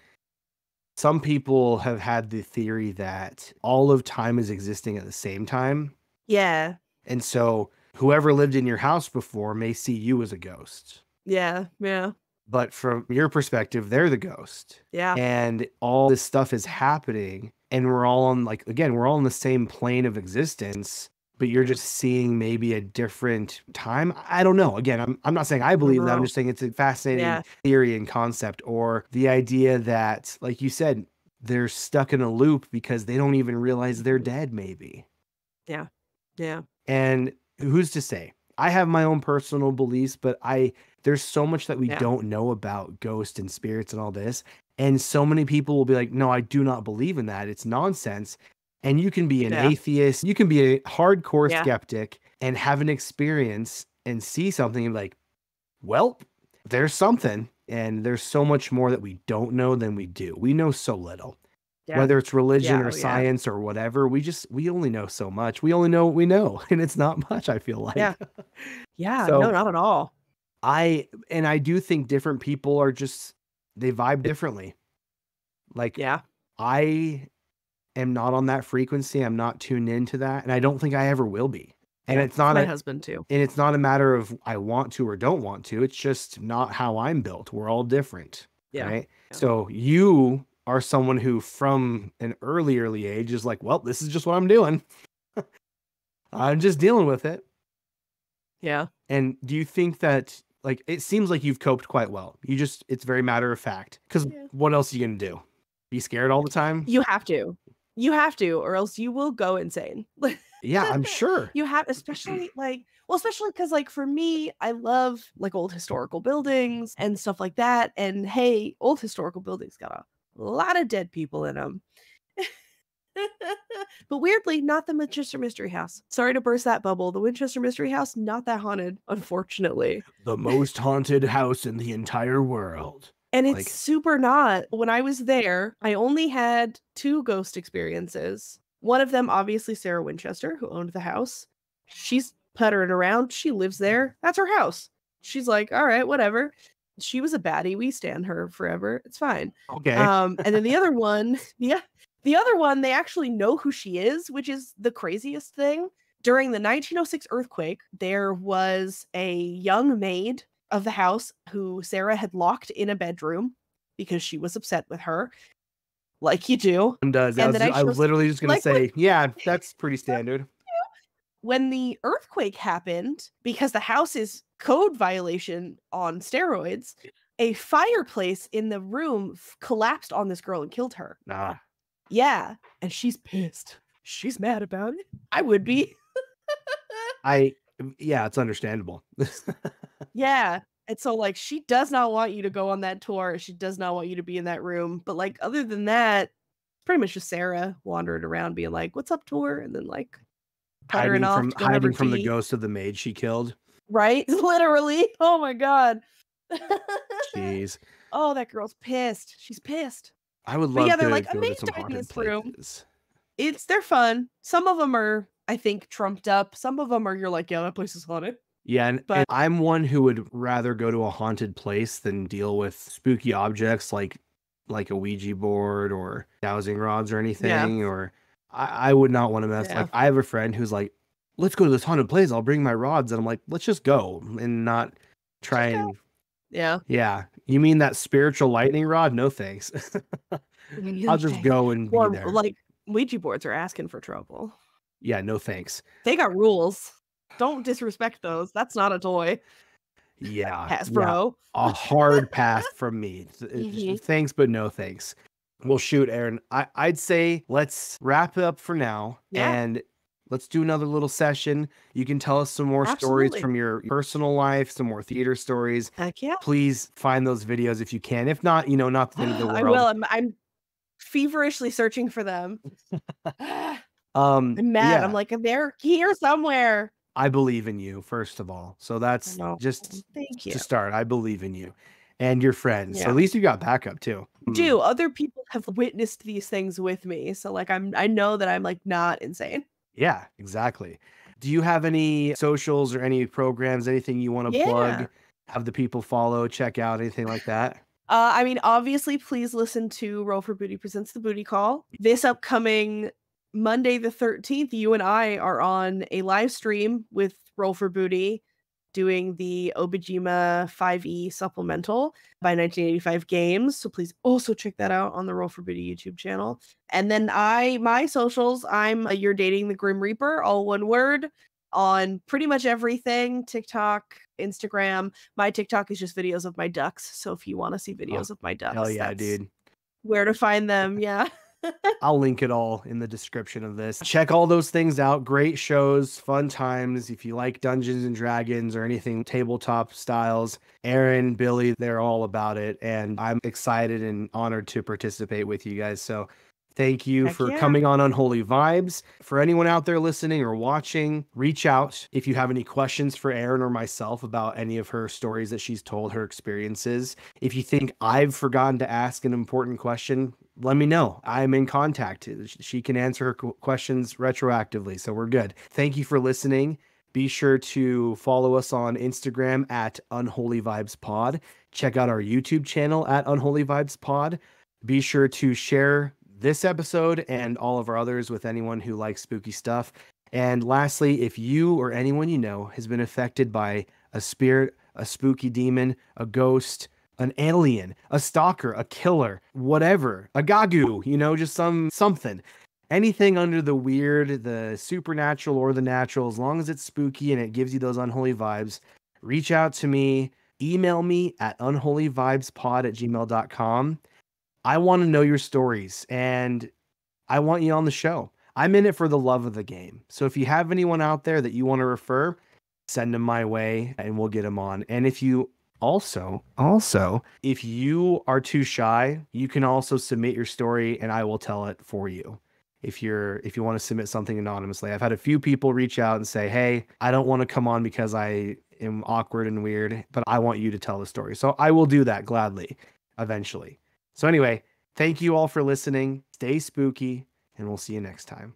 Speaker 1: some people have had the theory that all of time is existing at the same time.
Speaker 2: Yeah.
Speaker 1: And so whoever lived in your house before may see you as a ghost.
Speaker 2: Yeah. Yeah.
Speaker 1: But from your perspective, they're the ghost.
Speaker 2: Yeah.
Speaker 1: And all this stuff is happening. And we're all on, like, again, we're all in the same plane of existence, but you're just seeing maybe a different time. I don't know. Again, I'm, I'm not saying I believe that. I'm just saying it's a fascinating
Speaker 2: Yeah.
Speaker 1: theory and concept, or the idea that, like you said, they're stuck in a loop because they don't even realize they're dead, maybe.
Speaker 2: Yeah. Yeah.
Speaker 1: And who's to say? I have my own personal beliefs, but I there's so much that we
Speaker 2: Yeah.
Speaker 1: don't know about ghosts and spirits and all this. And so many people will be like, "No, I do not believe in that. It's nonsense." And you can be an
Speaker 2: Yeah.
Speaker 1: atheist, you can be a hardcore
Speaker 2: Yeah.
Speaker 1: skeptic and have an experience and see something and be like, "Well, there's something." And there's so much more that we don't know than we do. We know so little
Speaker 2: Yeah.
Speaker 1: whether it's religion
Speaker 2: Yeah,
Speaker 1: or
Speaker 2: oh, yeah.
Speaker 1: science or whatever we just we only know so much we only know what we know [laughs] and it's not much i feel like
Speaker 2: Yeah. [laughs] Yeah.
Speaker 1: So-
Speaker 2: no, not at all.
Speaker 1: i and i do think different people are just they vibe differently like
Speaker 2: Yeah.
Speaker 1: i am not on that frequency i'm not tuned into that and i don't think i ever will be and it's not
Speaker 2: My
Speaker 1: a,
Speaker 2: husband too.
Speaker 1: and it's not a matter of i want to or don't want to it's just not how i'm built we're all different
Speaker 2: Yeah.
Speaker 1: right so you are someone who from an early early age is like well this is just what i'm doing [laughs] i'm just dealing with it
Speaker 2: Yeah.
Speaker 1: and do you think that like it seems like you've coped quite well you just it's very matter of fact because
Speaker 2: Yeah.
Speaker 1: what else are you gonna do be scared all the time
Speaker 2: You have to. You have to, or else you will go insane.
Speaker 1: yeah i'm [laughs] sure
Speaker 2: you have especially like well especially because like for me i love like old historical buildings and stuff like that and hey old historical buildings got a lot of dead people in them [laughs] but weirdly not the winchester mystery house sorry to burst that bubble the winchester mystery house not that haunted unfortunately
Speaker 1: the most haunted house in the entire world
Speaker 2: and it's
Speaker 1: Like-
Speaker 2: super not. When I was there, I only had two ghost experiences. One of them, obviously, Sarah Winchester, who owned the house. She's puttering around. She lives there. That's her house. She's like, all right, whatever. She was a baddie. We stand her forever. It's fine.
Speaker 1: okay
Speaker 2: Um, and then the other [laughs] one, [laughs] yeah, the other one, they actually know who she is, which is the craziest thing. During the 1906 earthquake, there was a young maid of the house who Sarah had locked in a bedroom because she was upset with her, like you do.
Speaker 1: and does I
Speaker 2: and
Speaker 1: was,
Speaker 2: I
Speaker 1: I was literally just gonna
Speaker 2: like what-
Speaker 1: say yeah that's pretty [laughs] standard
Speaker 2: When the earthquake happened, because the house is code violation on steroids, a fireplace in the room f- collapsed on this girl and killed her.
Speaker 1: nah
Speaker 2: Yeah, and she's pissed. She's mad about it. I would be. [laughs]
Speaker 1: i um, yeah it's understandable [laughs]
Speaker 2: Yeah. And so like she does not want you to go on that tour. She does not want you to be in that room. But like other than that, pretty much just Sarah wandering around being like, "What's up, tour?" and then like
Speaker 1: hiding from
Speaker 2: to go have her
Speaker 1: hiding from the ghost of the maid she killed
Speaker 2: Right? [laughs] Literally. Oh my god. [laughs]
Speaker 1: jeez
Speaker 2: oh, that girl's pissed. She's pissed.
Speaker 1: i would
Speaker 2: But
Speaker 1: love
Speaker 2: yeah, they're
Speaker 1: to
Speaker 2: like, "A
Speaker 1: go to some
Speaker 2: died in this room." It's they're fun. Some of them are, I think, trumped up. Some of them are you're like, yeah, that place is haunted.
Speaker 1: Yeah, and,
Speaker 2: But-
Speaker 1: and I'm one who would rather go to a haunted place than deal with spooky objects like like a Ouija board or dowsing rods or anything. Or I, I would not want to mess.
Speaker 2: Yeah.
Speaker 1: Like I have a friend who's like, "Let's go to this haunted place. I'll bring my rods." And I'm like, "Let's just go and not try and."
Speaker 2: Yeah.
Speaker 1: Yeah, you mean that spiritual lightning rod? No thanks. [laughs] I'll just go and be there.
Speaker 2: like Ouija boards are asking for trouble.
Speaker 1: yeah, no thanks.
Speaker 2: They got rules. Don't disrespect those. That's not a toy.
Speaker 1: Yeah, yeah.
Speaker 2: Hasbro.
Speaker 1: a hard pass from me. It's- it's just
Speaker 2: Mhm.
Speaker 1: Thanks, but no thanks. Well, shoot, Aerin, I, I'd say let's wrap it up for now
Speaker 2: Yeah.
Speaker 1: and let's do another little session. You can tell us some more stories from your personal life, some more theater stories.
Speaker 2: Heck yeah.
Speaker 1: Please find those videos if you can. If not, you know, not the end of the world. [gasps]
Speaker 2: I will. I'm, I'm feverishly searching for them. [laughs]
Speaker 1: Um,
Speaker 2: I'm mad.
Speaker 1: yeah,
Speaker 2: I'm like, they're here somewhere.
Speaker 1: I believe in you, first of all. So that's just
Speaker 2: Thank you.
Speaker 1: to start. I believe in you and your friends. So at least you got backup too.
Speaker 2: Do other people have witnessed these things with me? So like, I'm I know that I'm like not insane.
Speaker 1: Yeah, exactly. Do you have any socials or any programs, anything you want to
Speaker 2: Yeah.
Speaker 1: plug? Have the people follow, check out, anything like that?
Speaker 2: Uh, I mean, obviously, please listen to Roll for Booty presents the Booty Call. This upcoming Monday, the 13th, you and I are on a live stream with Roll for Booty doing the Obajima 5e supplemental by 1985 Games. So please also check that out on the Roll for Beauty YouTube channel. And then I, my socials, I'm uh, You're Dating the Grim Reaper, all one word, on pretty much everything TikTok, Instagram. My TikTok is just videos of my ducks. So if you want to see videos of my ducks,
Speaker 1: Hell yeah, dude.
Speaker 2: Where to find them? [laughs] Yeah.
Speaker 1: I'll link it all in the description of this. Check all those things out. Great shows, fun times. If you like Dungeons and Dragons or anything tabletop styles, Aerin, Billy, they're all about it. And I'm excited and honored to participate with you guys. So thank you
Speaker 2: Heck
Speaker 1: for
Speaker 2: yeah.
Speaker 1: coming on Unholy Vibes. For anyone out there listening or watching, reach out if you have any questions for Aerin or myself about any of her stories that she's told, her experiences. If you think I've forgotten to ask an important question, let me know. I'm in contact. She can answer her questions retroactively. So we're good. Thank you for listening. Be sure to follow us on Instagram at Unholy Vibes Pod. Check out our YouTube channel at Unholy Vibes Pod. Be sure to share this episode and all of our others with anyone who likes spooky stuff. And lastly, if you or anyone you know has been affected by a spirit, a spooky demon, a ghost, an alien, a stalker, a killer, whatever, a gagu, you know, just some something. Anything under the weird, the supernatural or the natural, as long as it's spooky and it gives you those unholy vibes, reach out to me, email me at unholyvibespod at gmail.com. I want to know your stories and I want you on the show. I'm in it for the love of the game. So if you have anyone out there that you want to refer, send them my way and we'll get them on. And if you also, also, if you are too shy, you can also submit your story and I will tell it for you. If you're if you want to submit something anonymously. I've had a few people reach out and say, "Hey, I don't want to come on because I am awkward and weird, but I want you to tell the story." So I will do that gladly eventually. So anyway, thank you all for listening. Stay spooky and we'll see you next time.